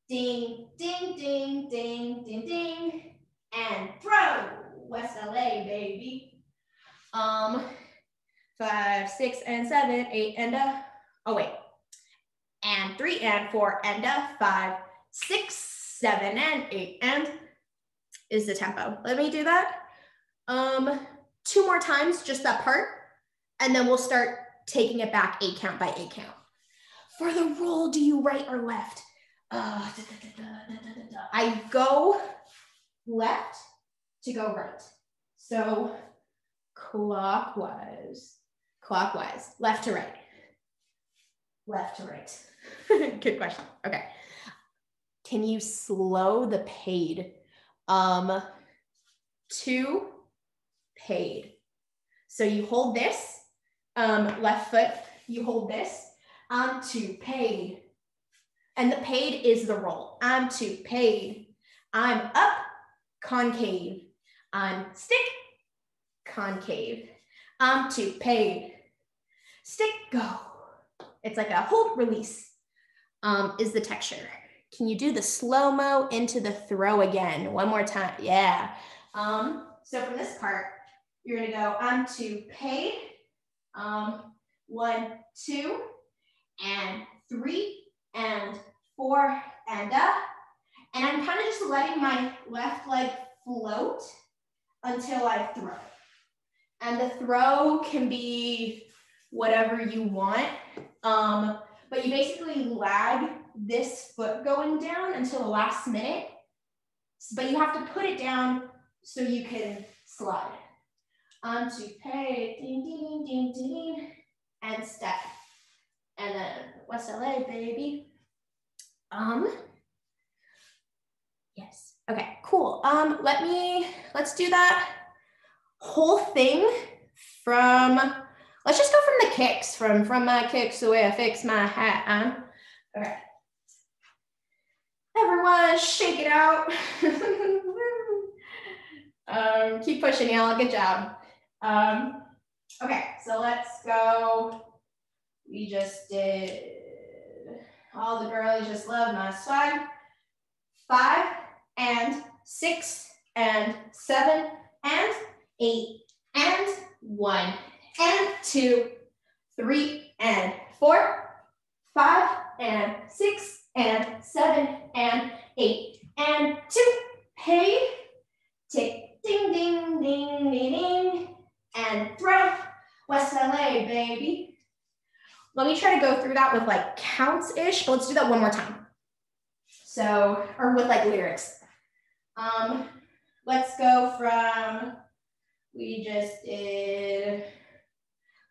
ding, ding, ding, ding, ding, ding, and throw, West LA, baby. Um, five, six and seven, eight and a, oh wait, and three and four and a, five, six, seven and eight and is the tempo. Let me do that. Um, two more times, just that part, and then we'll start taking it back eight count by eight count. For the roll, do you right or left? Uh, da, da, da, I go left to go right. So clockwise, clockwise, left to right, left to right. Good question. Okay. Can you slow the paid? Um, two, paid. So you hold this, um, left foot, you hold this, I'm too paid. And the paid is the roll. I'm too paid. I'm up, concave. I'm stick, concave. I'm too paid. Stick, go. It's like a hold, release um, is the texture. Can you do the slow-mo into the throw again? One more time, yeah. Um, so from this part, you're gonna go on to paid, um, one, two, and three, and four, and up. And I'm kind of just letting my left leg float until I throw. And the throw can be whatever you want. Um, but you basically lag this foot going down until the last minute. But you have to put it down so you can slide. Onto pay, ding, ding, ding, ding, and step. And then West LA, baby. Um, yes, okay, cool. Um, let me, let's do that whole thing from, let's just go from the kicks, from, from my kicks, the way I fix my hat, um, okay. Everyone shake it out. um, keep pushing, y'all, good job. Um, okay, so let's go. We just did, all the girlies just love my swag. Five and six and seven and eight and one and two, three and four, five and six and seven and eight and two. Hey, tick, ding, ding, ding, ding, ding, and throw. West LA, baby. Let me try to go through that with like counts-ish, but let's do that one more time. So, or with like lyrics. Um, let's go from, we just did,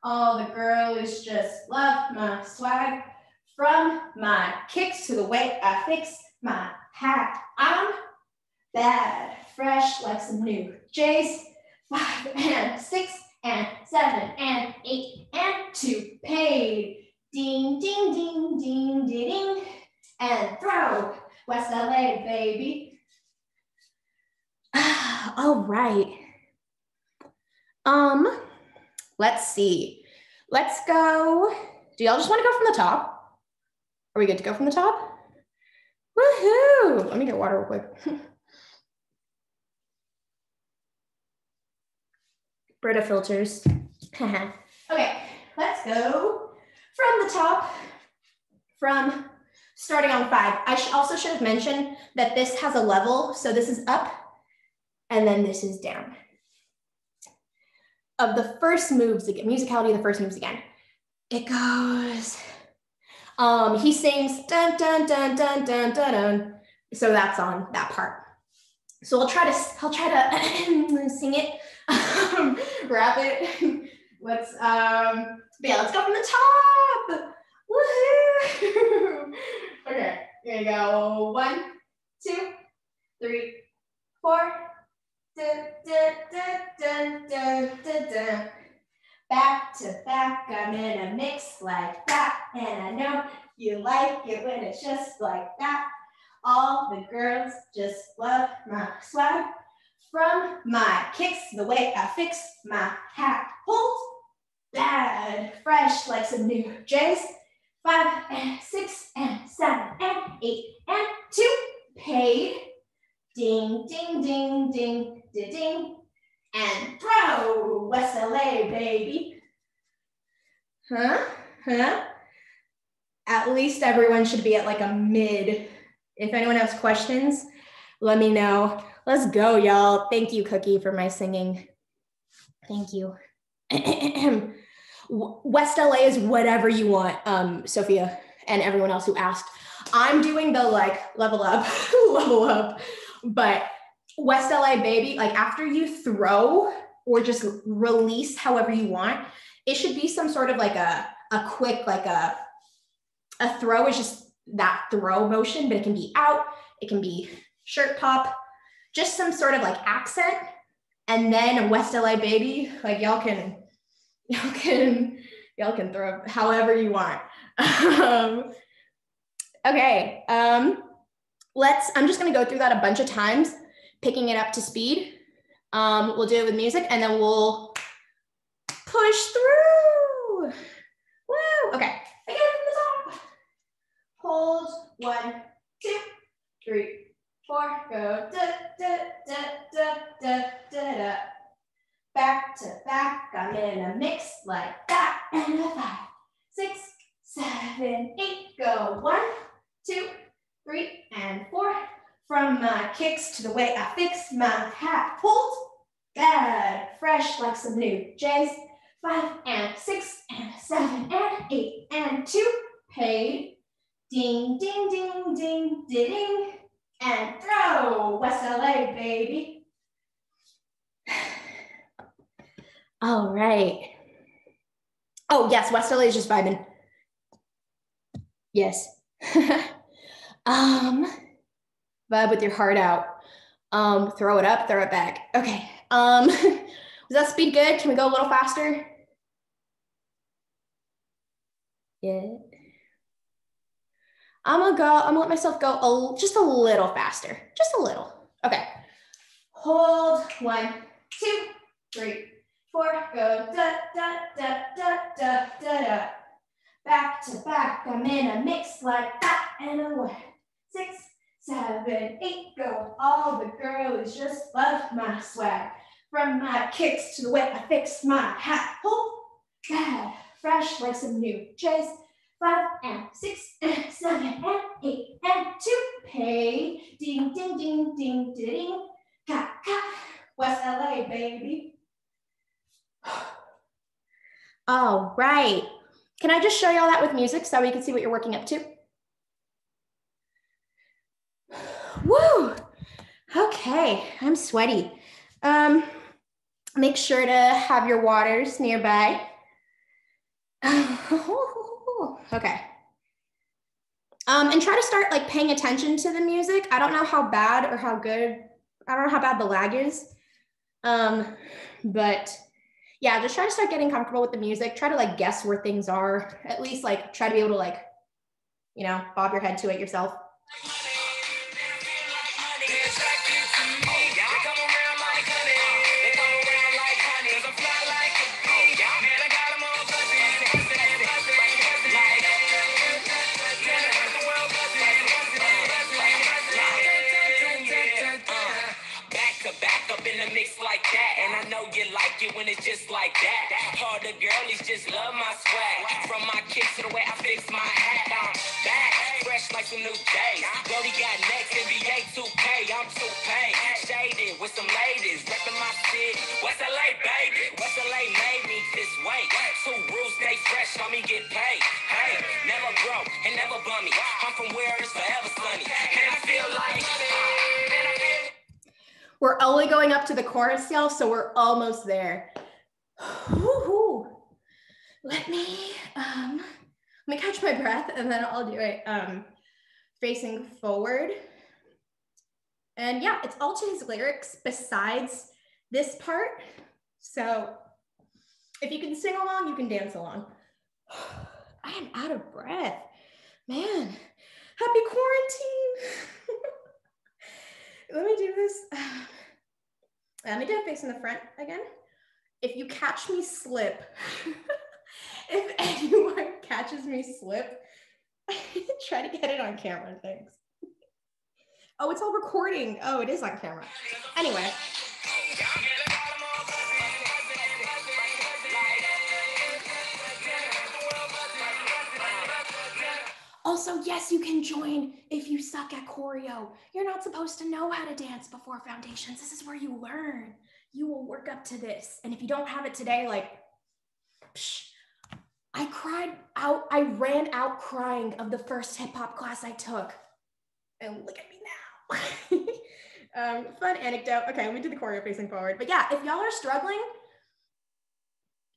all the girls just love my swag. From my kicks to the way I fix my hat. I'm bad, fresh like some new J's. Five and six and seven and eight and two. Paid. Ding, ding, ding, ding, ding, ding. And throw. West LA, baby. All right. Um, let's see. Let's go. Do y'all just want to go from the top? Are we good to go from the top? Woohoo! Let me get water real quick. Brita filters. okay, let's go from the top, from starting on five. I also should have mentioned that this has a level. So this is up, and then this is down. Of the first moves again, musicality of the first moves again. It goes. Um, he sings dun dun dun dun dun dun dun. So that's on that part. So I'll try to I'll try to sing it, rap it. Let's um yeah, let's go from the top. Woohoo! okay, here you go. One, two, three, four. Dun, dun, dun. Back to back, I'm in a mix like that, and I know you like it when it's just like that. All the girls just love my swag. From my kicks, the way I fix my hat. Hold bad, fresh like some new J's. Five and six and seven and eight and two. Paid. Ding, ding, ding, ding, ding, ding. And throw West LA, baby. Huh? Huh? At least everyone should be at like a mid. If anyone has questions, let me know. Let's go, y'all. Thank you, Cookie, for my singing. Thank you. West LA is whatever you want, um, Sophia, and everyone else who asked. I'm doing the like level up, level up, but West LA baby, like after you throw or just release however you want, it should be some sort of like a a quick like a a throw is just that throw motion, but it can be out, it can be shirt pop, just some sort of like accent, and then a West LA baby, like y'all can y'all can y'all can throw however you want. um, okay, um, let's. I'm just gonna go through that a bunch of times, picking it up to speed. Um, we'll do it with music, and then we'll push through. Woo! Okay, again the top. Hold one, two, three, four. Go da da da da da da da back to back. I'm in a mix like that. And a five, six, seven, eight. Go one, two, three, and four. From my kicks to the way I fix my hat. pulled, bad, fresh like some new J's. Five and six and seven and eight and two. Paid. Ding, ding, ding, ding, ding, ding. And throw, West LA, baby. All right. Oh, yes, West LA is just vibing. Yes. um, vibe with your heart out. Um, throw it up, throw it back. Okay. Um, was that speed good? Can we go a little faster? Yeah. I'm gonna go, I'm gonna let myself go a, just a little faster, just a little. Okay. Hold one, two, three, four, go da da da da da da da. Back to back, I'm in a mix like that, and a one, six, seven, eight, go. All the girls just love my swag. From my kicks to the way I fix my hat. Hold bad, fresh like some new J's. Five and six and seven and eight and two. Pay, ding, ding, ding, ding, ding, ding. Ka, ka. West LA, baby. All right. Can I just show y'all that with music so we can see what you're working up to? Woo! Okay, I'm sweaty. Um, make sure to have your waters nearby. okay. Um, and try to start like paying attention to the music. I don't know how bad or how good, I don't know how bad the lag is. Um, but yeah, just try to start getting comfortable with the music. Try to like guess where things are. At least like try to be able to like, you know, bob your head to it yourself. it when it's just like that. All the girlies just love my swag. From my kicks to the way I fix my hat, I'm back. Fresh like some new days. Brody got next, NBA 2K, I'm too paid. Shaded with some ladies, reppin' my city. West LA, baby. West LA made me this way. Two rules, stay fresh, on me get paid. Hey, never broke and never bummy. I'm from where it's forever sunny. And I feel like... We're only going up to the chorus, y'all, so we're almost there. Woo-hoo. Let me um let me catch my breath and then I'll do it um facing forward. And yeah, it's all to his lyrics besides this part. So if you can sing along, you can dance along. I am out of breath. Man, happy quarantine. Let me do this. Let me do it facing the front again. If you catch me slip, if anyone catches me slip, try to get it on camera. Thanks. Oh, it's all recording. Oh, it is on camera. Anyway. Also, yes, you can join if you suck at choreo. You're not supposed to know how to dance before foundations. This is where you learn. You will work up to this. And if you don't have it today, like, psh, I cried out, I ran out crying of the first hip hop class I took. And look at me now. um, fun anecdote. Okay, let me do the choreo facing forward. But yeah, if y'all are struggling,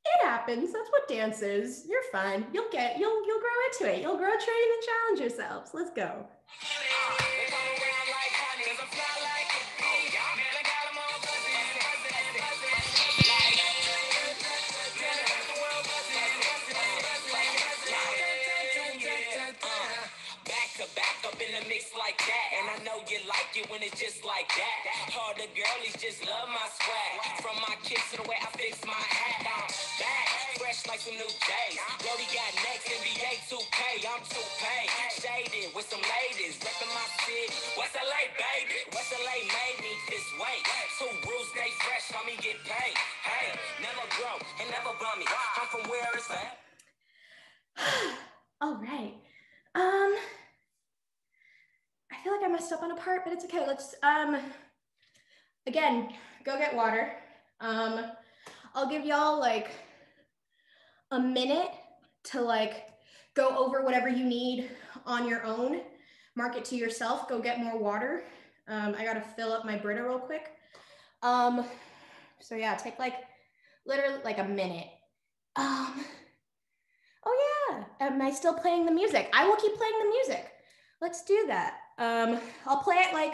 it happens. That's what dance is. You're fine. You'll get you'll you'll grow into it. You'll grow, train, and challenge yourselves. Let's go. Mix like that. And I know you like it when it's just like that. All the girlies just love my swag. From my kicks to the way I fix my hat. I'm back, fresh like some new J's. Brody got next, NBA 2K. I'm 2K. Shaded with some ladies. Reppin' my city. West LA, baby. West LA made me this way. Two rules stay fresh, on me get paid. Hey, never grow and never bum me. I'm from where it's at. All right. Um, I feel like I messed up on a part, but it's okay. Let's um, again, go get water. Um, I'll give y'all like a minute to like go over whatever you need on your own. Mark it to yourself. Go get more water. Um, I gotta fill up my Brita real quick. Um, so yeah, take like literally like a minute. Um, oh yeah, am I still playing the music? I will keep playing the music. Let's do that. Um, I'll play it like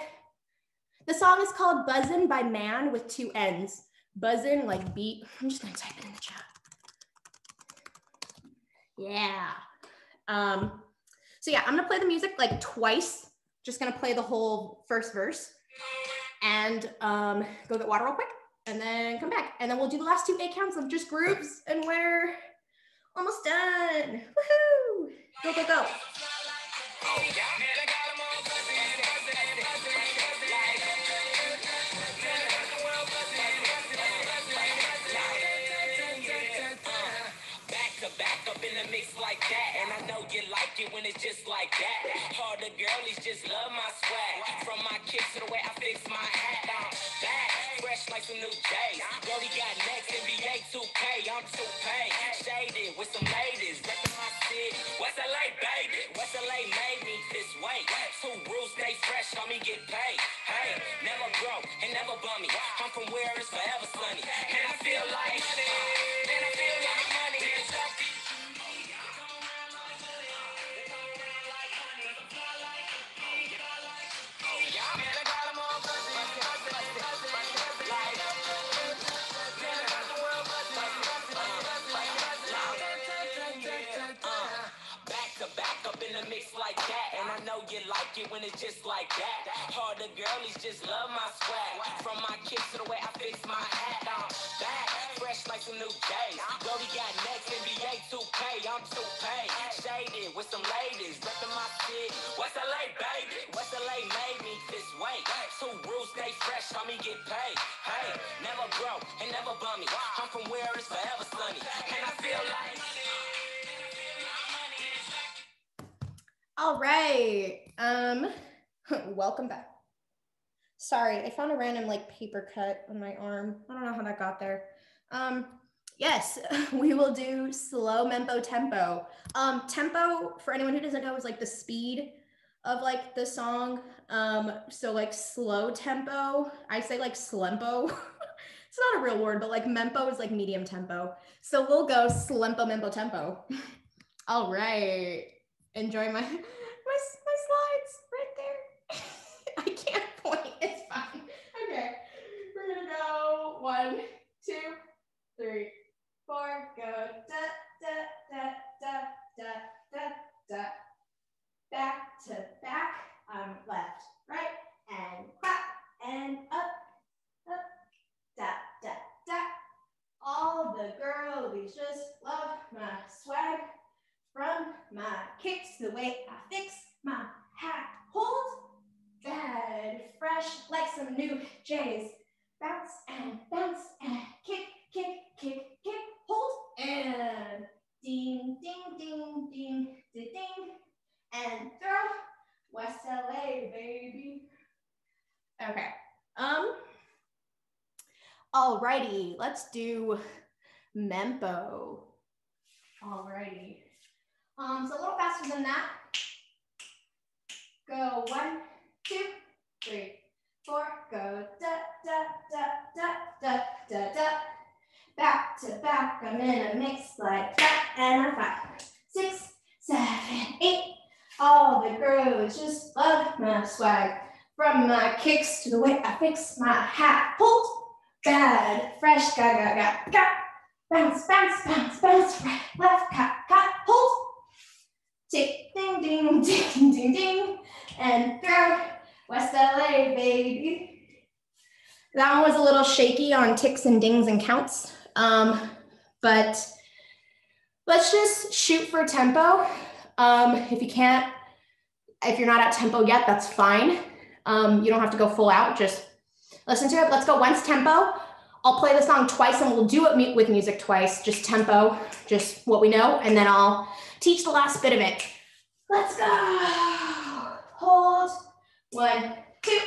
the song is called Buzzin' by Mann with two N's. Buzzin' like beat. I'm just gonna type it in the chat. Yeah. Um, so yeah, I'm gonna play the music like twice. Just gonna play the whole first verse and um, go get water real quick and then come back. And then we'll do the last two eight counts of just grooves and we're almost done. Woohoo! Go, go, go. Back it when it's just like that. All the girlies just love my swag. From my kicks to the way I fix my hat. I'm back, fresh like some new J's. Brody got next, NBA 2K. I'm 2K. Shaded with some ladies. Reppin' my city. West LA, baby. West LA made me this way. Two rules stay fresh, on me get paid. Hey, never grow and never bum me. I'm from where it's forever sunny. And I feel like, and when it's just like that. All the girlies just love my swag. From my kicks to the way I fix my hat. I'm back, fresh like some new J's. Brody got next, NBA 2K. I'm 2K. Shaded with some ladies. Reppin' my city. West LA, baby. West LA made me this way. Two rules stay fresh, me get paid. Hey, never grow and never bum me. I'm from where it's forever sunny. And I feel like. All right. Um, welcome back. Sorry, I found a random like paper cut on my arm. I don't know how that got there. Um, Yes, we will do slow mempo tempo. Um, tempo, for anyone who doesn't know, is like the speed of like the song. Um, so like slow tempo, I say like slempo. it's not a real word, but like mempo is like medium tempo. So we'll go slempo mempo tempo. All right. Enjoy my my, my slides right there. I can't point. It's fine. Okay. We're gonna go one, two, three, four. Go da da da da da da da. Back to back. Um, left, right, and clap and up, up, da da da. All the girlies just love my swag. From my kicks, the way I fix my hat, hold bad, fresh like some new J's. Bounce and bounce and kick, kick, kick, kick, hold and ding, ding, ding, ding, ding, ding, and throw. West LA, baby. Okay. Um. Alrighty, let's do Mempo. Alrighty. Um, so a little faster than that. Go one, two, three, four. Go da da da da da da da. Back to back, I'm in a mix like that, and a five, six, seven, eight. All the girls just love my swag. From my kicks to the way I fix my hat. Hold, bad, fresh, ga ga ga ga. Bounce, bounce, bounce, bounce, right, left, cut, cut, hold. Tick, ding, ding, ding, ding, ding, and throw. West LA, baby. That one was a little shaky on ticks and dings and counts, um, but let's just shoot for tempo. Um, if you can't, if you're not at tempo yet, that's fine. Um, you don't have to go full out, just listen to it. Let's go once tempo. I'll play the song twice and we'll do it with music twice, just tempo, just what we know, and then I'll teach the last bit of it. Let's go. Hold. One, two,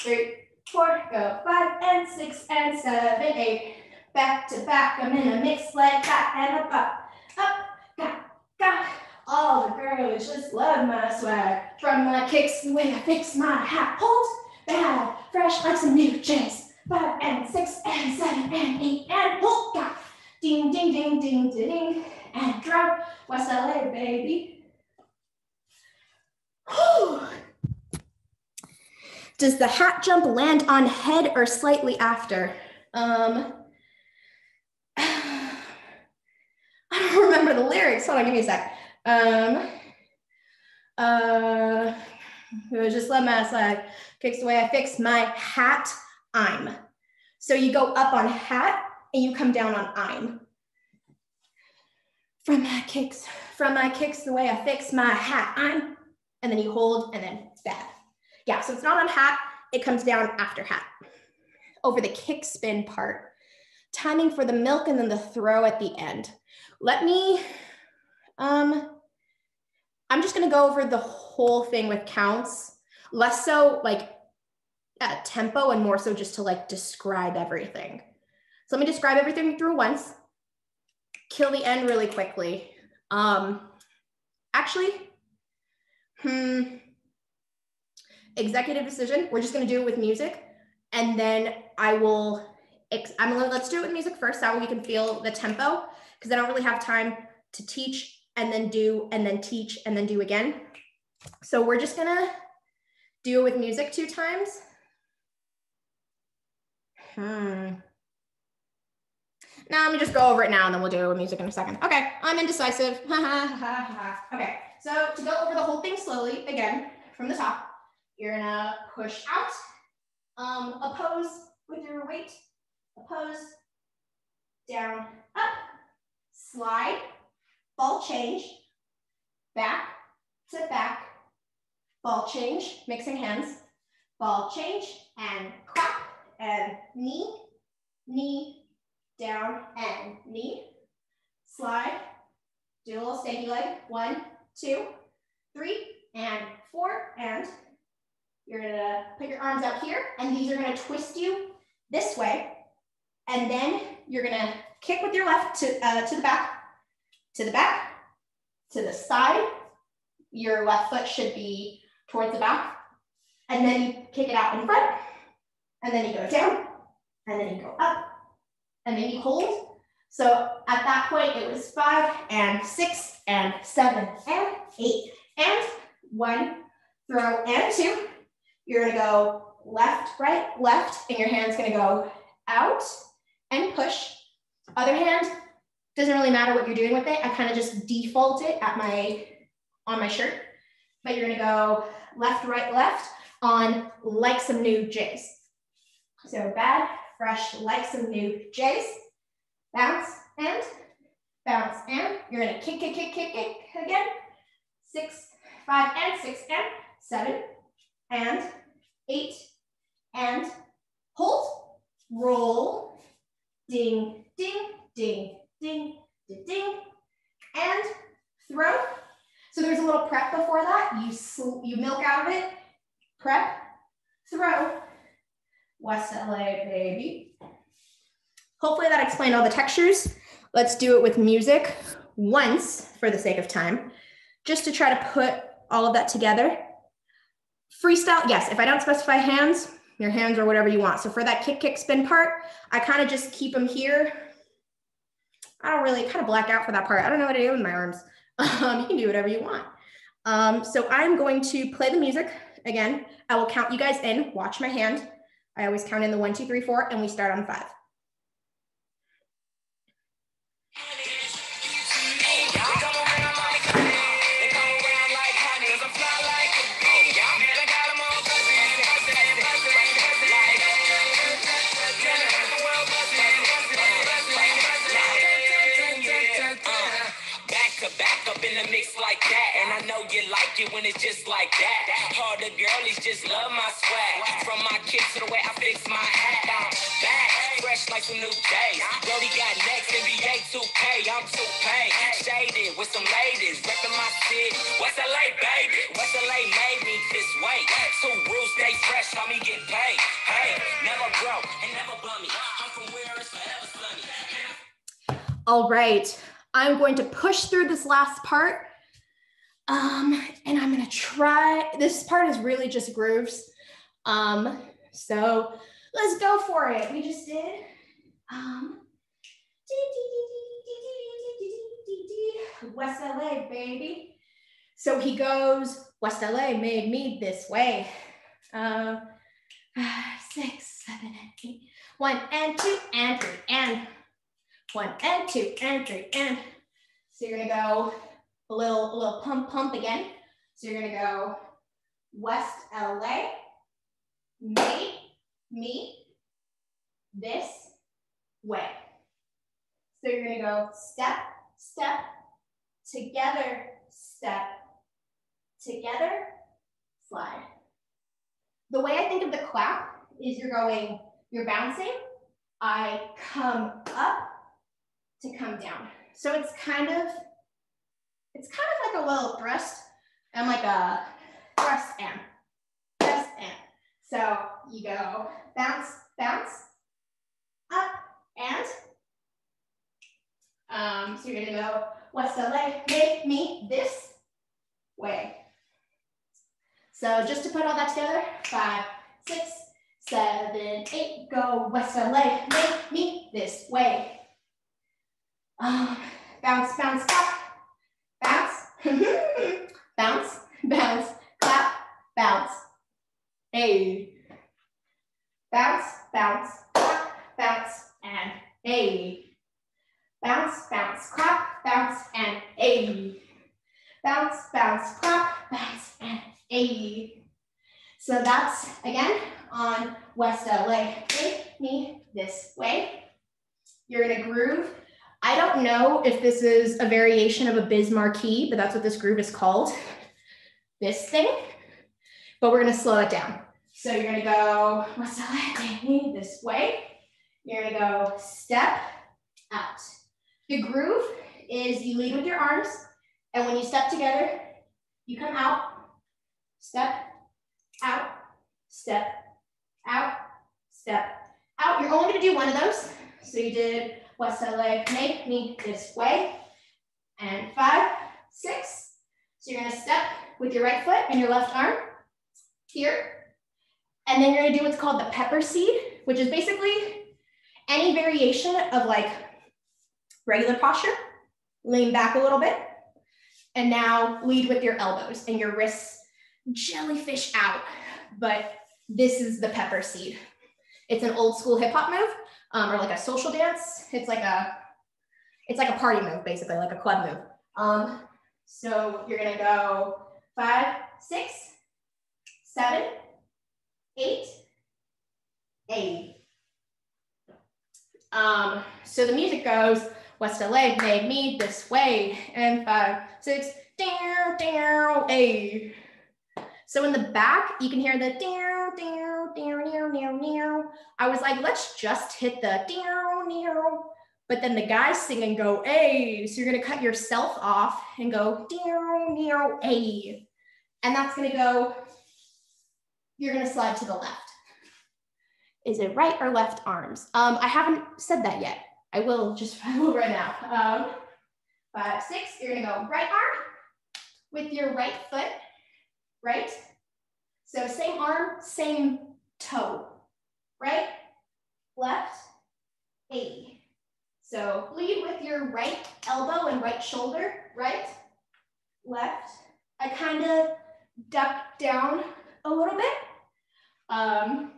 three, four, go. Five and six and seven, eight. Back to back, I'm in a mix like that and up, up, up, got, got. All the girls just love my swag. From my kicks, the way I fix my hat. Hold, bad, fresh like some new J's. Five and six and seven and eight and hold, got. Ding, ding, ding, ding, ding, ding. And drop West LA, baby. Whew. Does the hat jump land on head or slightly after? Um, I don't remember the lyrics. Hold on, give me a sec. Um, uh, it was just let my slide kicks the way I fix my hat. I'm. So you go up on hat and you come down on I'm. From my kicks, from my kicks, the way I fix my hat. I'm, and then you hold, and then bad. Yeah, so it's not on hat, it comes down after hat. Over the kick spin part, timing for the milk and then the throw at the end. Let me, um, I'm just gonna go over the whole thing with counts, less so like at tempo and more so just to like describe everything. So let me describe everything through once, kill the end really quickly. Um, actually, hmm, executive decision. We're just gonna do it with music, and then I will. I'm gonna let's do it with music first. That way we can feel the tempo, because I don't really have time to teach and then do and then teach and then do again. So we're just gonna do it with music two times. Hmm. Now let me just go over it now and then we'll do it with music in a second. Okay, I'm indecisive. okay, so to go over the whole thing slowly, again, from the top, you're gonna push out, um, oppose with your weight, oppose, down, up, slide, ball change, back sit back, ball change, mixing hands, ball change, and clap, and knee, knee, down, and knee, slide, do a little stanky leg, one, two, three, and four, and you're gonna put your arms out here, and these are gonna twist you this way, and then you're gonna kick with your left to, uh, to the back, to the back, to the side. Your left foot should be towards the back. And then you kick it out in front. And then you go down. And then you go up. And you hold. So at that point, it was five and six and seven and eight and one, throw and two. You're gonna go left, right, left, and your hand's gonna go out and push. Other hand, doesn't really matter what you're doing with it. I kind of just default it at my, on my shirt. But you're gonna go left, right, left on like some new J's. So bad, fresh, like some new J's. Bounce and bounce and you're gonna kick, kick, kick, kick, kick again. Six, five, and six, and seven, and eight, and hold, roll, ding, ding, ding, ding, ding, ding, and throw. So there's a little prep before that. You, you milk out of it, prep, throw, West LA, baby. Hopefully that explained all the textures. Let's do it with music once for the sake of time, just to try to put all of that together. Freestyle, yes, if I don't specify hands, your hands or whatever you want. So for that kick, kick, spin part, I kind of just keep them here. I don't really kind of black out for that part. I don't know what to do with my arms. Um, you can do whatever you want. Um, so I'm going to play the music again. I will count you guys in, watch my hand. I always count in the one, two, three, four, and we start on five. When it's just like that. All the girlies just love my swag. From my kicks to the way I fix my hat. I'm back, fresh like some new days. Brody got next, NBA 2K, I'm 2K. Shaded with some ladies, repping my city. West LA, baby. West LA made me this way. Two rules, stay fresh, me get paid. Hey, never broke and never bummy. I'm from where it's forever sunny. All right, I'm going to push through this last part um, and I'm gonna try, this part is really just grooves. Um, so let's go for it. We just did, um, West LA, baby. So he goes, West LA made me this way. Uh, six, seven, and eight. One and two and three and one and two and three and. So you're gonna go a little, a little pump, pump again. So you're gonna go West LA, made me this way. So you're gonna go step, step, together, step, together, slide. The way I think of the clap is you're going, you're bouncing, I come up to come down. So it's kind of it's kind of like a little thrust and like a thrust and thrust and. So you go bounce, bounce, up and. Um, so you're gonna go west LA, make me this way. So just to put all that together, five, six, seven, eight, go west LA, make me this way. Um, bounce, bounce, bounce, bounce, bounce, clap, bounce. Hey. Bounce, bounce, clap, bounce, and hey. Bounce, bounce, clap, bounce, and hey. Bounce, bounce, clap, bounce, and hey. So that's, again, on West LA. Take me this way. You're gonna groove I don't know if this is a variation of a Biz but that's what this groove is called. This thing, but we're gonna slow it down. So you're gonna go this way. You're gonna go step out. The groove is you lead with your arms, and when you step together, you come out, step, out, step, out, step, out. You're only gonna do one of those. So you did west side leg, make me this way. And five, six. So you're gonna step with your right foot and your left arm here. And then you're gonna do what's called the pepper seed, which is basically any variation of like regular posture, lean back a little bit, and now lead with your elbows and your wrists jellyfish out. But this is the pepper seed. It's an old school hip hop move um, or like a social dance. It's like a, it's like a party move, basically, like a club move. Um, so you're gonna go five, six, seven, eight, eight. Um, so the music goes, west LA made me this way, and five, six, down, down, eight. So in the back, you can hear the down, down, down. I was like, let's just hit the down, down. But then the guys sing and go, A. So you're gonna cut yourself off and go down, down, A. And that's gonna go, you're gonna slide to the left. Is it right or left arms? Um, I haven't said that yet. I will just I will right now. Um, five, six, you're gonna go right arm with your right foot, right? So same arm, same toe, right, left, A. So lead with your right elbow and right shoulder, right, left. I kind of duck down a little bit. Um,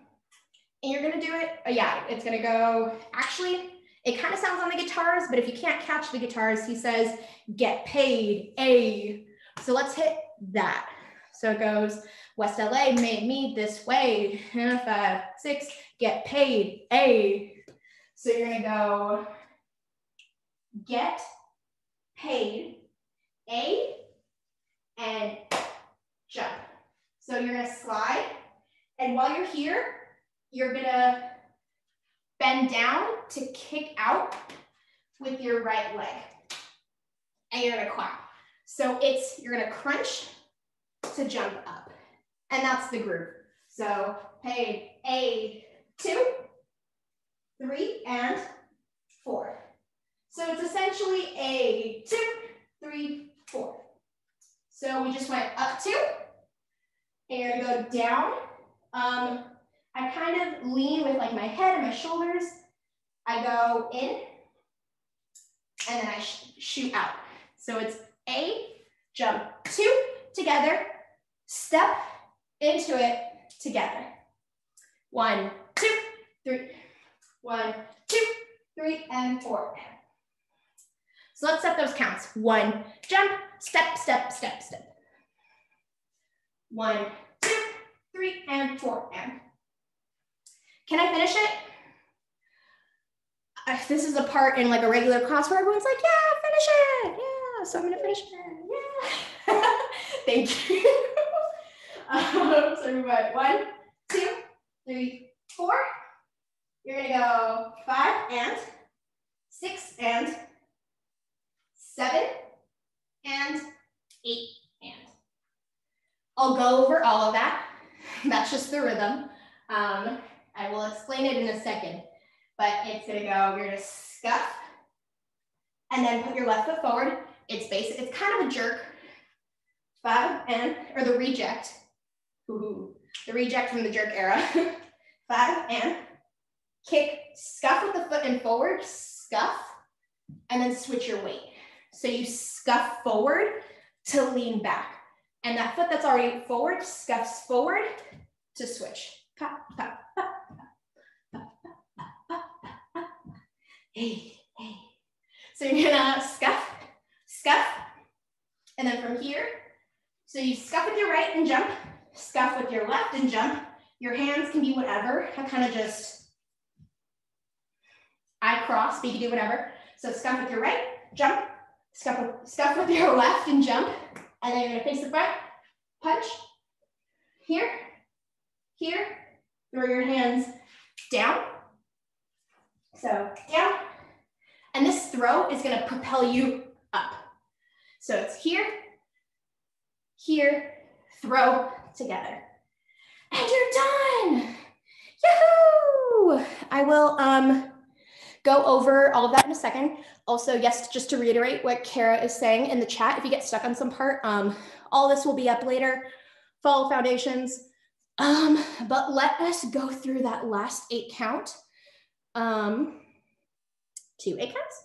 and you're gonna do it, uh, yeah, it's gonna go, actually, it kind of sounds on the guitars, but if you can't catch the guitars, he says, get paid, A. So let's hit that. So it goes, West LA made me this way, five, six, get paid, A. So you're gonna go, get paid, A, and jump. So you're gonna slide, and while you're here, you're gonna bend down to kick out with your right leg. And you're gonna clap. So it's, you're gonna crunch to jump up. And that's the groove. So hey, a, two, three, and four. So it's essentially a two, three, four. So we just went up two, and go down. Um, I kind of lean with like my head and my shoulders. I go in, and then I sh shoot out. So it's A, jump, two, together, step into it together. One, two, three, one, two, three, and four. So let's set those counts. One, jump, step, step, step, step. One, two, three, and four, and. Can I finish it? This is a part in like a regular class where everyone's like, yeah, finish it. Yeah, so I'm gonna finish it. Yeah. Thank you. um, so one, two, three, four. You're gonna go five and six and seven and eight and. I'll go over all of that. That's just the rhythm. Um, I will explain it in a second, but it's gonna go, you're gonna scuff and then put your left foot forward. It's basic, it's kind of a jerk. Five and, or the reject. The reject from the jerk era. Five and kick, scuff with the foot and forward, scuff, and then switch your weight. So you scuff forward to lean back. And that foot that's already forward scuffs forward to switch. Pop, pop, pop, Hey, hey. So you're gonna scuff, scuff, and then from here, so you scuff with your right and jump, scuff with your left and jump. Your hands can be whatever. I kind of just, I cross, but you can do whatever. So scuff with your right, jump, scuff with, scuff with your left and jump. And then you're gonna face the front, punch, here, here, throw your hands down. So down, and this throw is gonna propel you up. So it's here, here, throw together. And you're done. Yahoo! I will um, go over all of that in a second. Also, yes, just to reiterate what Kara is saying in the chat, if you get stuck on some part, um, all this will be up later. Follow foundations. Um, but let us go through that last eight count. Um, two eight counts.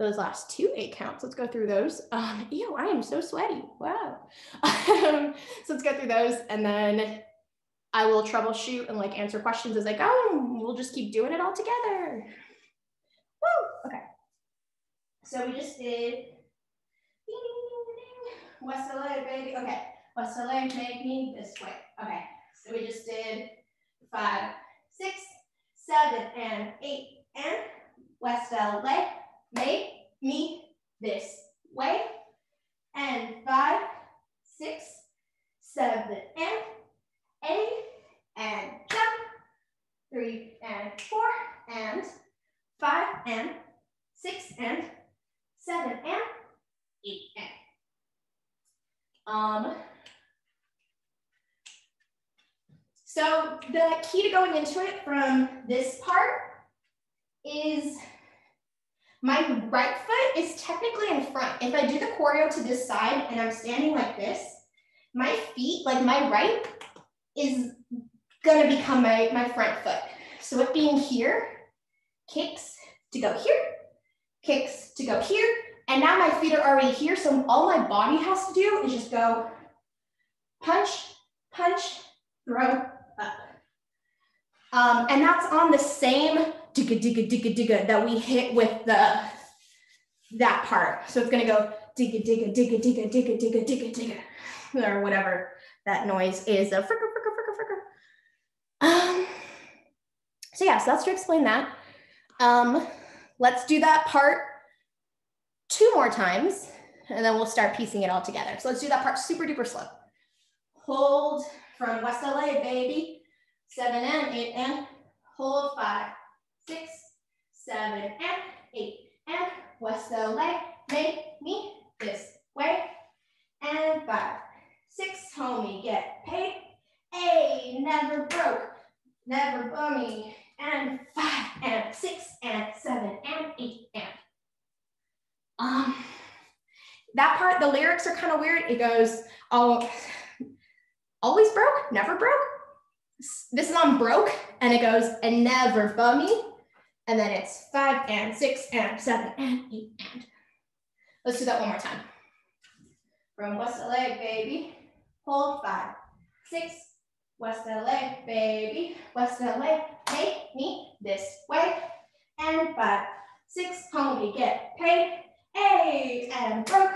Those last two eight counts. Let's go through those. Um, ew, I am so sweaty. Wow. Um, so let's go through those and then I will troubleshoot and like answer questions as I go. We'll just keep doing it all together. Woo! Okay. So we just did ding, ding, ding. West LA, baby. Okay. West LA, make me this way. Okay. So we just did five, six, seven, and eight, and West LA, make me this way. And five, six, seven, and eight, and jump. Three, and four, and five, and six, and seven, and eight, and. Um, so the key to going into it from this part is my right foot is technically in front. If I do the choreo to this side and I'm standing like this, my feet, like my right, is gonna become my, my front foot. So it being here, kicks to go here, kicks to go here, and now my feet are already here, so all my body has to do is just go punch, punch, throw, up. Um, and that's on the same digga, digga, digga, digga that we hit with the that part. So it's gonna go digga, digga, digga, digga, digga, digga, digga, digga, or whatever that noise is. A fricker, fricker, fricker, fricker. Um, so yeah, so that's to explain that. Um, let's do that part two more times, and then we'll start piecing it all together. So let's do that part super duper slow. Hold from West LA, baby. Seven and eight and hold five, six, seven and eight and West LA. Make me this way. And five, six, homie, get paid. A never broke, never bummy. And five and six and seven and eight and um, that part, the lyrics are kind of weird. It goes, oh, always broke, never broke. This is on broke, and it goes, and never bummy. And then it's five and six and seven and eight and. Let's do that one more time. From West LA, baby. Hold five, six, West LA, baby. West LA, make me this way. And five, six, homie, get paid eight and broke,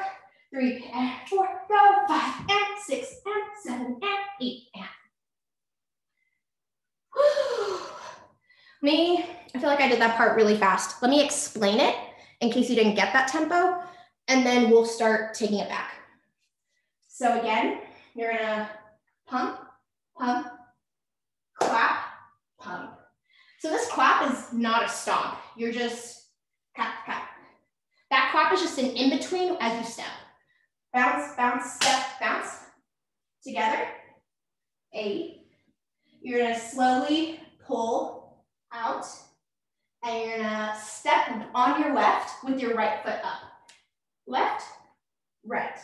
three and four, go, five and six and seven and eight and. Me, I feel like I did that part really fast. Let me explain it in case you didn't get that tempo, and then we'll start taking it back. So again, you're gonna pump, pump, clap, pump. So this clap is not a stomp. You're just clap, clap, that clap is just an in-between as you step. Bounce, bounce, step, bounce. Together. Eight. You're gonna slowly pull out and you're gonna step on your left with your right foot up. Left, right.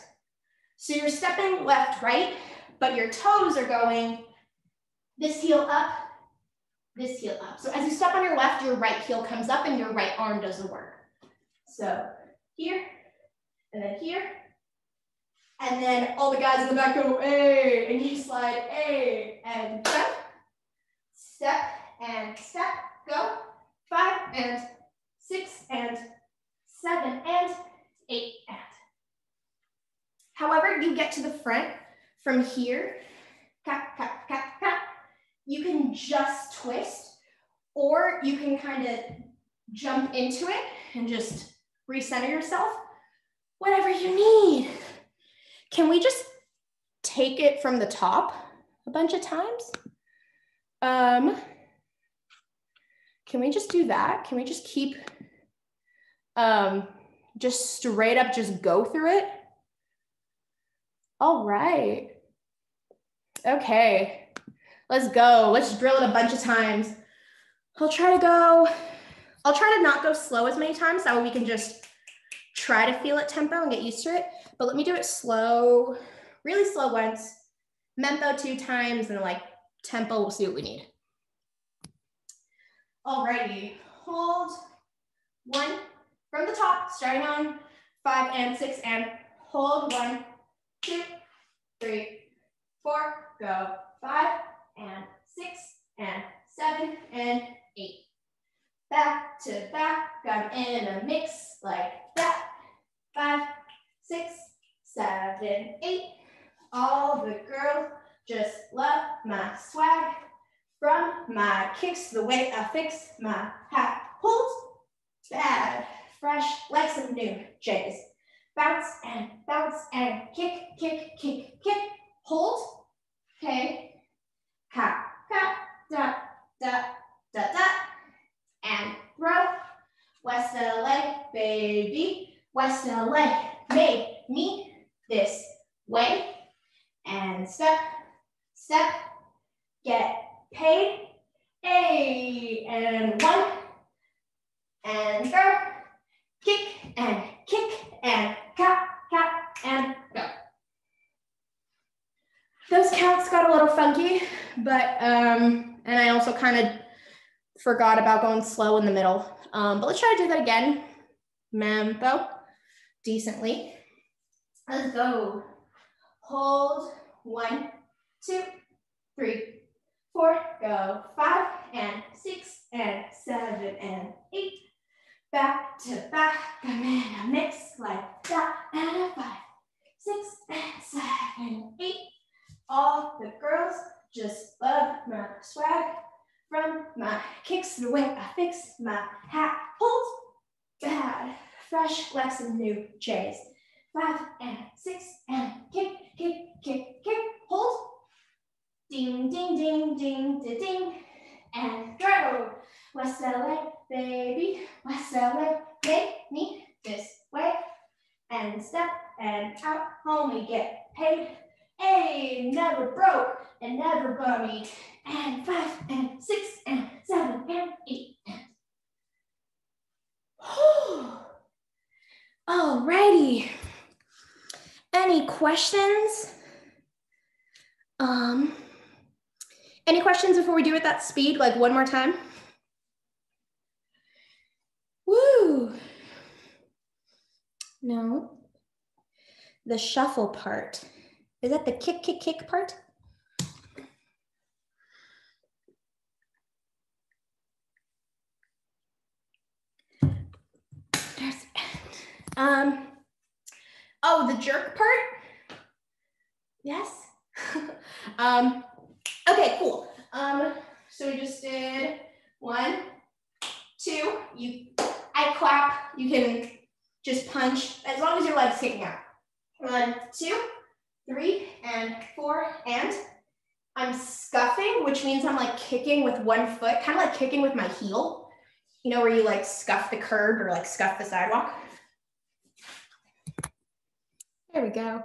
So you're stepping left, right, but your toes are going this heel up, this heel up. So as you step on your left, your right heel comes up and your right arm does the work. So here, and then here. And then all the guys in the back go, A, and you slide A, and jump, step, and step, go, five, and six, and seven, and eight, and. However, you get to the front from here, cap, cap, cap, cap, you can just twist, or you can kind of jump into it and just recenter yourself, whatever you need. Can we just take it from the top a bunch of times? Um, can we just do that? Can we just keep, um, just straight up, just go through it? All right. Okay, let's go. Let's drill it a bunch of times. I'll try to go I'll try to not go slow as many times. That way we can just try to feel it tempo and get used to it. But let me do it slow, really slow once, mempo two times, and like tempo, we'll see what we need. Alrighty, hold one from the top, starting on five and six, and hold one, two, three, four, go, five and six and seven and eight. Back to back, I'm in a mix like that. Five, six, seven, eight. All the girls just love my swag. From my kicks, the way I fix my hat. Hold, bad, fresh, like some new J's. Bounce and bounce and kick, kick, kick, kick. Hold, okay. Ha, ha, da, da, da, da. And throw. West LA, baby. West LA, made me this way. And step, step, get paid. A and one, and throw, kick and kick and cut, cut and go. Those counts got a little funky, but um, and I also kind of forgot about going slow in the middle. Um, but let's try to do that again. Mambo, decently. Let's go. Hold one, two, three, four, go five and six and seven and eight. Back to back, I'm in a mix like that and a five, six and seven, eight. All the girls just love my swag. From my kicks, the way I fix my hat. Hold, bad, fresh like some new J's. Five and six and kick, kick, kick, kick. Hold, Ding, ding, ding, ding, ding, ding. And throw. West way, baby. West way? make me this way. And step and out, home we get paid. Hey, never broke and never bummy. And five and six and seven and eight. Alrighty. Any questions? Um, any questions before we do it that speed, like one more time? Woo. No. The shuffle part. Is that the kick, kick, kick part? There's, um, oh, the jerk part? Yes. um, okay, cool. Um, so we just did one, two, you, I clap, you can just punch as long as your leg's kicking out. One, two, three, and four, and I'm scuffing, which means I'm like kicking with one foot, kind of like kicking with my heel. You know, where you like scuff the curb or like scuff the sidewalk. There we go.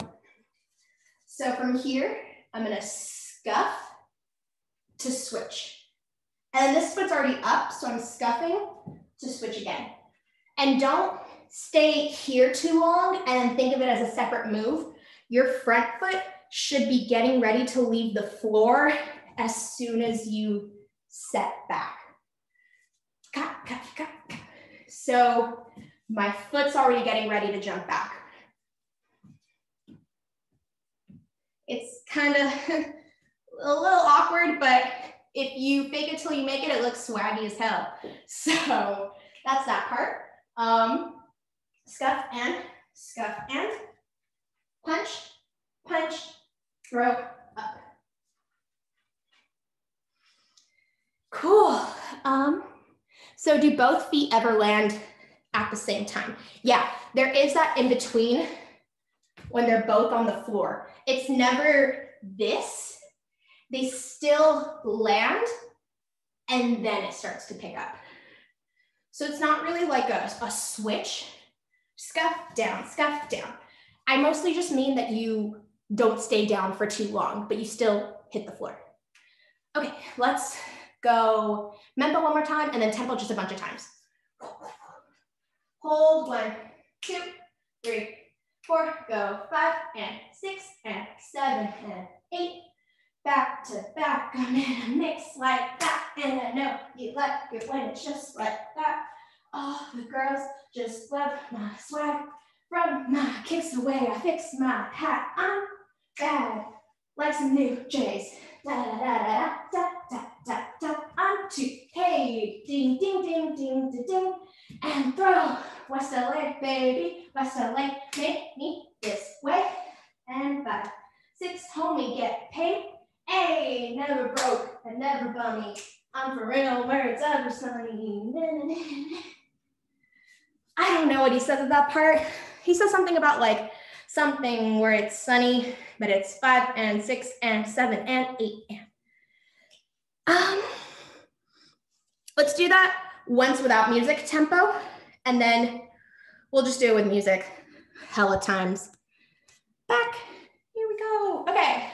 So from here, I'm gonna scuff to switch. And this foot's already up, so I'm scuffing to switch again. And don't stay here too long and think of it as a separate move. Your front foot should be getting ready to leave the floor as soon as you set back. So my foot's already getting ready to jump back. It's kind of a little awkward, but if you fake it till you make it, it looks swaggy as hell. So that's that part. Um, scuff and scuff and punch, punch, throw up. Cool. Um, so do both feet ever land at the same time? Yeah, there is that in between when they're both on the floor. It's never this. They still land and then it starts to pick up. So it's not really like a, a switch. Scuff down, scuff down. I mostly just mean that you don't stay down for too long, but you still hit the floor. Okay, let's go mempo one more time and then tempo just a bunch of times. hold one, two, three, four, go five and six and seven and eight. Back to back, I'm in a mix like that. And I know you like it when it's just like that. All the girls just love my swag. From my kicks away, I fix my hat. I'm bad, like some new J's. Da da da da da da da da. I'm too paid. Ding ding ding ding ding ding. And throw West LA, baby. West LA, make me this way. And five, six, homie, get paid. Hey, never broke and never bummy. I'm for real where it's ever sunny. I don't know what he says at that part. He says something about like something where it's sunny, but it's five and six and seven and eight and um let's do that once without music tempo, and then we'll just do it with music hella times. Back, here we go. Okay.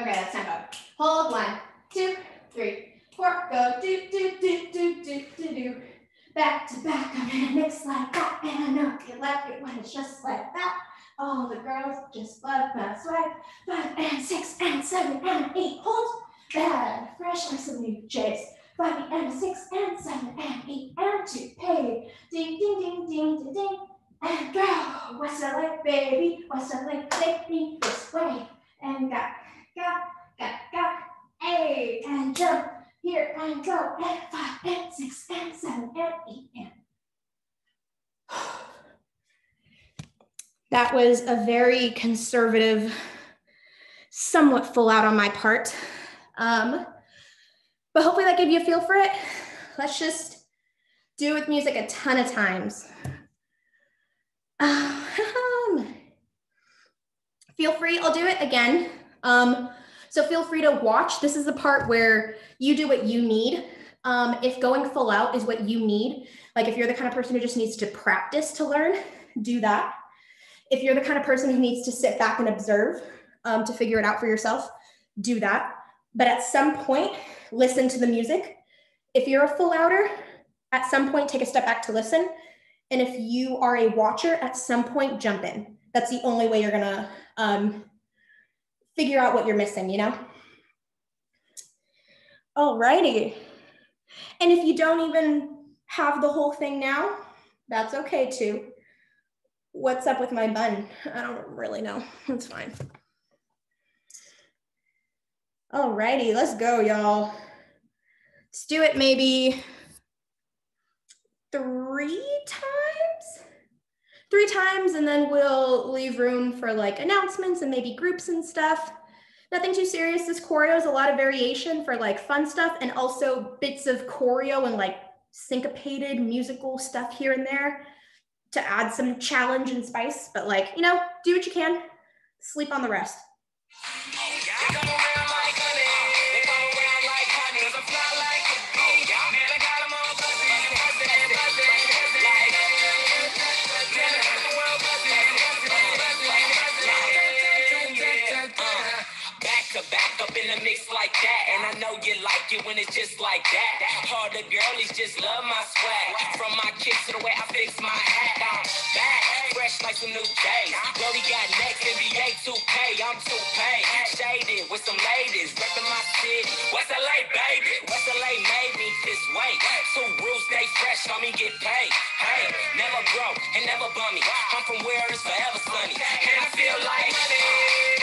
Okay, that's tempo. Hold one, two, three, four, go do, do, do, do, do, do, do. Back to back, I'm in a mix like that, and I know you like it when it's just like that. All the girls just love my swag. Five and six and seven and eight, hold. Bad, fresh like some new J's. Five and six and seven and eight and two, paid. Ding, ding, ding, ding, ding, ding. And go, what's West LA, baby, What's West LA, take me this way. And got A, and jump, here and go, and five, and six, and seven, and eight, and. That was a very conservative, somewhat full out on my part. Um, but hopefully that gave you a feel for it. Let's just do it with music a ton of times. Um, feel free, I'll do it again. Um, so feel free to watch. This is the part where you do what you need. Um, if going full out is what you need, like if you're the kind of person who just needs to practice to learn, do that. If you're the kind of person who needs to sit back and observe um, to figure it out for yourself, do that. But at some point, listen to the music. If you're a full outer, at some point, take a step back to listen. And if you are a watcher, at some point, jump in. That's the only way you're gonna um, figure out what you're missing, you know? Alrighty. And if you don't even have the whole thing now, that's okay too. What's up with my bun? I don't really know. It's fine. Alrighty, let's go, y'all. Let's do it maybe three times. Three times, and then we'll leave room for like announcements and maybe groups and stuff. Nothing too serious. This choreo is a lot of variation for like fun stuff and also bits of choreo and like syncopated musical stuff here and there to add some challenge and spice. But like, you know, do what you can, sleep on the rest. You like it when it's just like that. All the girlies just love my swag. From my kicks to the way I fix my hat. I'm back, fresh like some new J's. Brody got next, NBA 2K, I'm 2K. Shaded with some ladies, reppin' my city. West LA, baby. West LA made me this way. Two rules, stay fresh, me get paid. Hey, never broke and never bummy. I'm from where it's forever sunny. And I feel like money.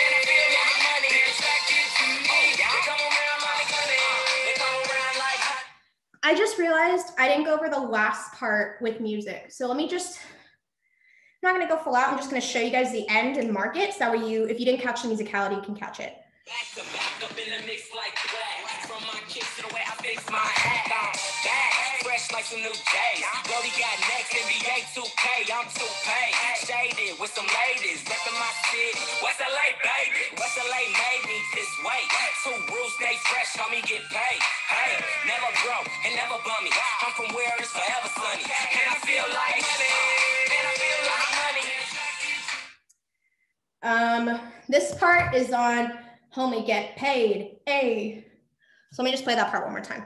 I just realized I didn't go over the last part with music. So let me just, I'm not gonna go full out. I'm just gonna show you guys the end and mark it. So that way you, if you didn't catch the musicality, you can catch it. Back to back up in the mix like that. From my kicks to the way I fix my. Like some new J's. Brody got next, NBA 2K, I'm 2K. Shaded with some ladies, reppin' my city. West LA, baby. West LA made me this way. Two rules, stay fresh, homie, get paid. Hey, never broke and never bummy. I'm from where it's forever sunny. And I feel like money. And I feel like money. Um, this part is on homie get paid. A. So let me just play that part one more time.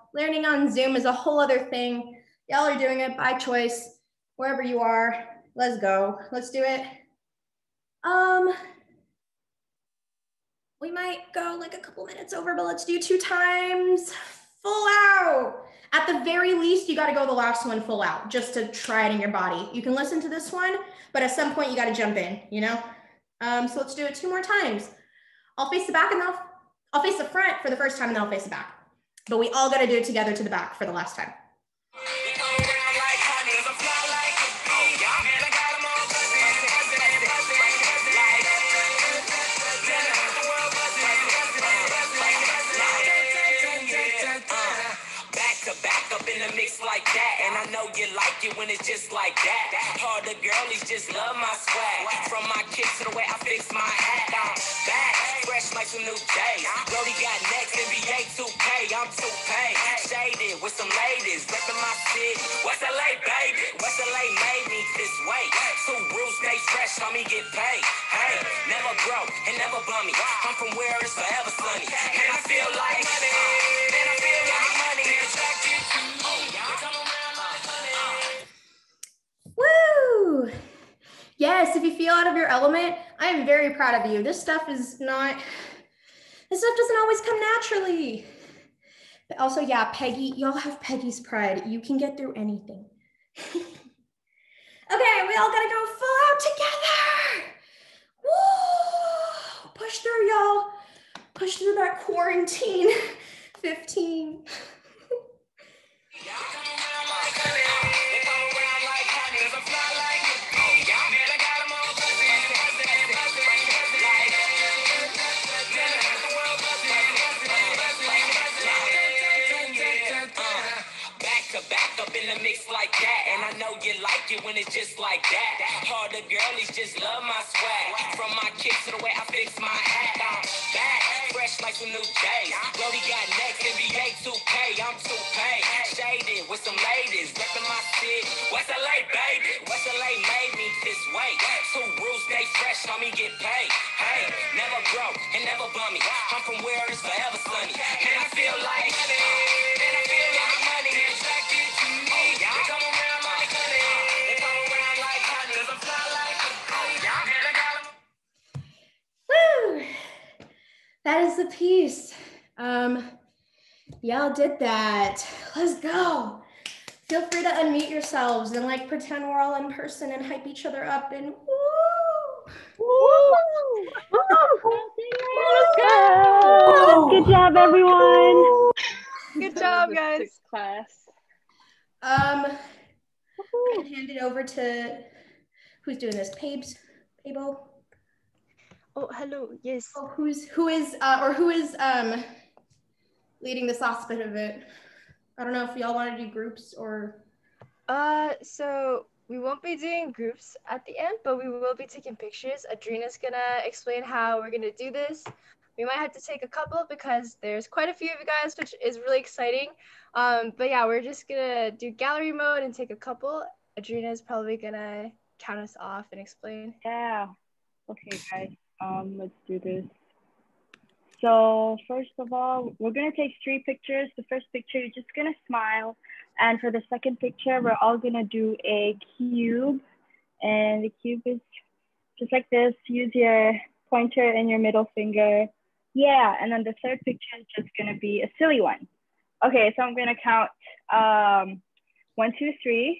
Learning on Zoom is a whole other thing. Y'all are doing it by choice, wherever you are. Let's go. Let's do it. Um, we might go like a couple minutes over, but let's do two times full out. At the very least, you got to go the last one full out just to try it in your body. You can listen to this one, but at some point you got to jump in, you know? Um, so let's do it two more times. I'll face the back and I'll, I'll face the front for the first time and then I'll face the back. But we all got to do it together to the back for the last time. When it's just like that. All the girlies just love my swag. From my kicks to the way I fix my hat. I'm back, fresh like some new J's. Brody got next, NBA 2K, I'm 2K. Shaded with some ladies, reppin' my city. West LA, baby. West LA made me this way. Two rules, stay fresh, homie, get paid. Hey, never broke and never bummy. I'm from where it's forever sunny. And I feel like money. Man, I feel like money. Attracted to Yes, if you feel out of your element, I am very proud of you. This stuff is not, this stuff doesn't always come naturally. But also, yeah, Peggy, y'all have Peggy's pride. You can get through anything. okay, we all gotta go full out together. Woo! Push through, y'all. Push through that quarantine 15. when it's just like that. All the girlies just love my swag. From my kicks to the way I fix my hat. I'm back, fresh like some new J's. Brody got next, NBA 2K, I'm 2K. Shaded with some ladies, reppin' my city. West LA, baby. West LA made me this way. Two rules, stay fresh, homie, get paid. Hey, never broke and never bummy. I'm from where it's forever sunny. And I feel like money. That is the piece. Um, y'all did that. Let's go. Feel free to unmute yourselves and like pretend we're all in person and hype each other up and woo! Woo! Good job, everyone. Good job, guys. Class. Um, I can hand it over to who's doing this? Pabes, Pabo. Oh, hello. Yes. Oh, who's who is uh, or who is um leading this last bit of it? I don't know if y'all want to do groups or Uh, so we won't be doing groups at the end, but we will be taking pictures. Adrena's gonna explain how we're gonna do this. We might have to take a couple because there's quite a few of you guys, which is really exciting. Um, but yeah, we're just gonna do gallery mode and take a couple. Adrena's probably gonna count us off and explain. Yeah. Okay, guys. Um, let's do this. So first of all, we're gonna take three pictures. The first picture, you're just gonna smile, and for the second picture, we're all gonna do a cube, and the cube is just like this. Use your pointer and your middle finger. Yeah, and then the third picture is just gonna be a silly one. Okay, so I'm gonna count um, one, two, three,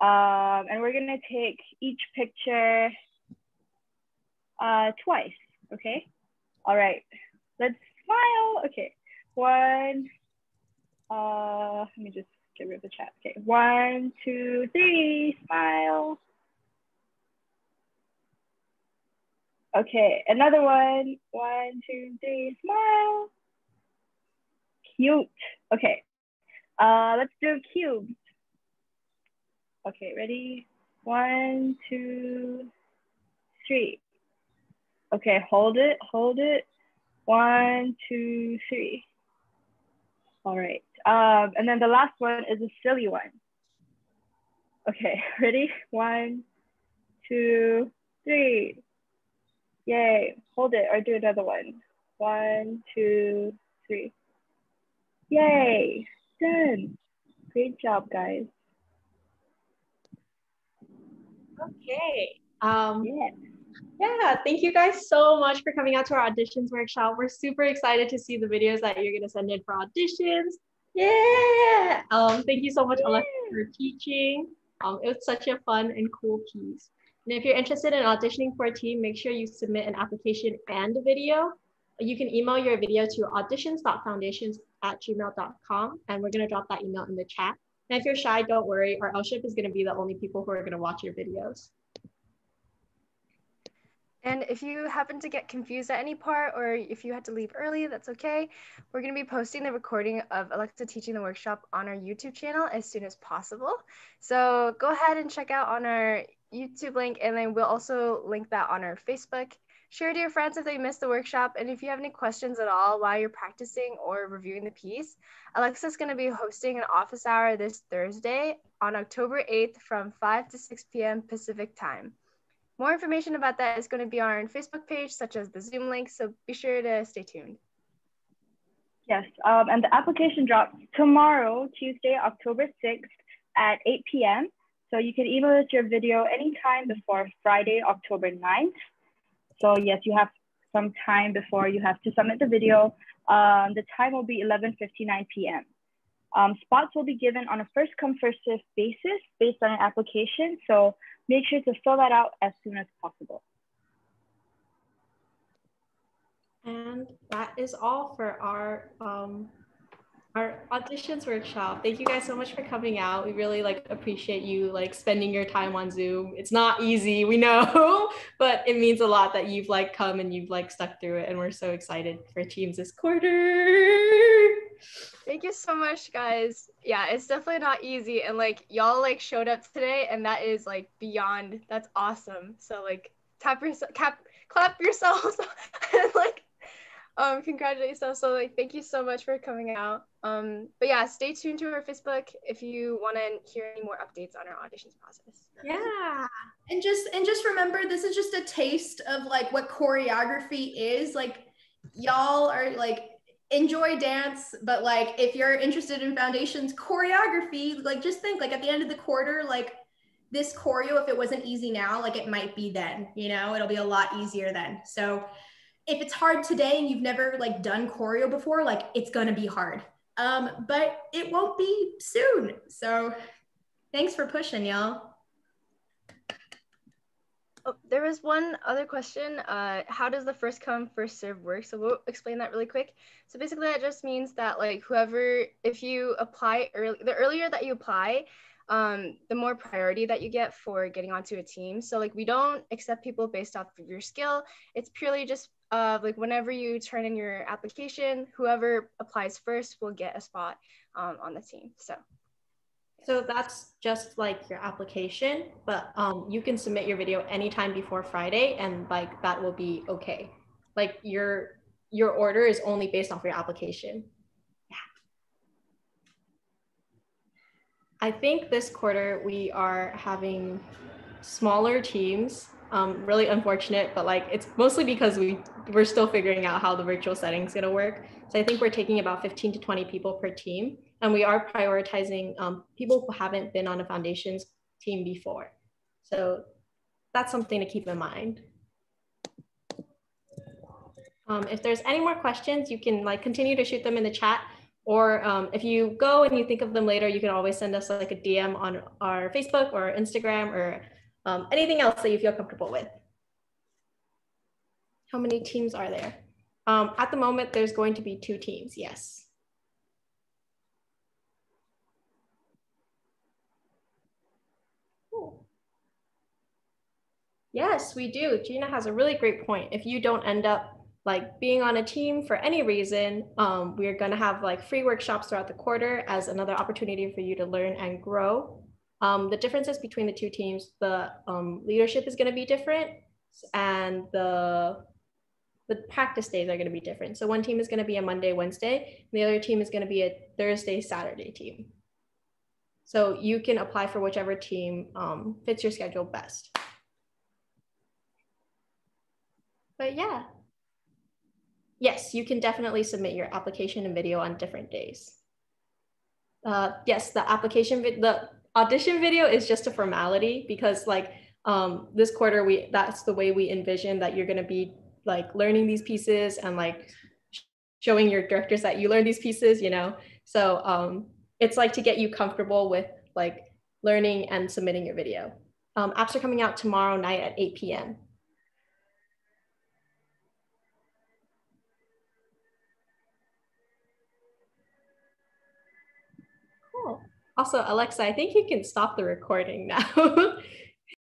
um, and we're gonna take each picture uh, twice. Okay. All right. Let's smile. Okay. One. Uh, let me just get rid of the chat. Okay. One, two, three. Smile. Okay. Another one. One, two, three. Smile. Cute. Okay. Uh, let's do cubes. Okay, ready? One, two, three. Okay, hold it, hold it. One, two, three. All right. Um, and then the last one is a silly one. Okay, ready? One, two, three. Yay. Hold it or do another one. One, two, three. Yay. Done. Great job, guys. Okay. Um, Yeah. Yeah, thank you guys so much for coming out to our auditions workshop. We're super excited to see the videos that you're gonna send in for auditions. Yeah. Um, thank you so much, Alexxa, for teaching. Um, it was such a fun and cool piece. And if you're interested in auditioning for a team, make sure you submit an application and a video. You can email your video to auditions.foundations at gmail.com, and we're gonna drop that email in the chat. And if you're shy, don't worry, our Elship is gonna be the only people who are gonna watch your videos. And if you happen to get confused at any part or if you had to leave early, that's okay. We're going to be posting the recording of Alexxa teaching the workshop on our YouTube channel as soon as possible. So go ahead and check out on our YouTube link and then we'll also link that on our Facebook. Share to your friends if they missed the workshop. And if you have any questions at all while you're practicing or reviewing the piece, Alexxa's going to be hosting an office hour this Thursday on October 8th from 5 to 6 p.m. Pacific time. More information about that is going to be on our Facebook page, such as the Zoom link, so be sure to stay tuned. Yes, um, and the application drops tomorrow, Tuesday, October 6th at 8 p.m. So you can email us your video anytime before Friday, October 9th. So yes, you have some time before you have to submit the video. Um, the time will be 11.59 p.m. Um, spots will be given on a first come, first served basis based on an application. So make sure to fill that out as soon as possible. And that is all for our um, our auditions workshop. Thank you guys so much for coming out. We really like appreciate you like spending your time on Zoom. It's not easy, we know, but it means a lot that you've like come and you've like stuck through it. And we're so excited for teams this quarter. Thank you so much, guys. Yeah, it's definitely not easy. And like, y'all like showed up today, and that is like beyond, that's awesome. So, like, tap yourself, cap, clap yourselves, and like, um, congratulate yourself. So, like, thank you so much for coming out. Um, but yeah, stay tuned to our Facebook if you want to hear any more updates on our auditions process. Yeah. And just and just remember this is just a taste of like what choreography is. Like y'all are like enjoy dance, but like if you're interested in foundations choreography, like just think like at the end of the quarter, like this choreo, if it wasn't easy now, like it might be then, you know, it'll be a lot easier then. So if it's hard today and you've never like done choreo before, like it's gonna be hard. Um, but it won't be soon. So thanks for pushing, y'all. Oh, there was one other question. Uh, how does the first come, first serve work? So we'll explain that really quick. So basically, that just means that like whoever, if you apply early, the earlier that you apply, um, the more priority that you get for getting onto a team. So like we don't accept people based off of your skill. It's purely just uh, like whenever you turn in your application, whoever applies first will get a spot um, on the team. So. So that's just like your application, but um, you can submit your video anytime before Friday, and like that will be okay. Like your your order is only based off your application. Yeah. I think this quarter we are having smaller teams. Um, really unfortunate, but like it's mostly because we we're still figuring out how the virtual setting is gonna work. So I think we're taking about 15 to 20 people per team, and we are prioritizing um, people who haven't been on a foundations team before. So that's something to keep in mind. Um, if there's any more questions, you can like continue to shoot them in the chat. Or um, if you go and you think of them later, you can always send us like a DM on our Facebook or Instagram or um, anything else that you feel comfortable with. How many teams are there? Um, at the moment, there's going to be two teams, yes. Cool. Yes, we do. Gina has a really great point. If you don't end up like being on a team for any reason, um, we're going to have like free workshops throughout the quarter as another opportunity for you to learn and grow. Um, the differences between the two teams, the um, leadership is going to be different and the the practice days are going to be different. So one team is going to be a Monday, Wednesday, and the other team is going to be a Thursday, Saturday team. So you can apply for whichever team um, fits your schedule best. But yeah, yes, you can definitely submit your application and video on different days. Uh, yes, the application, the audition video is just a formality because like um, this quarter, we that's the way we envision that you're going to be like learning these pieces and like showing your directors that you learn these pieces, you know? So um, it's like to get you comfortable with like learning and submitting your video. Um, apps are coming out tomorrow night at 8 p.m. Also, Alexxa, I think you can stop the recording now.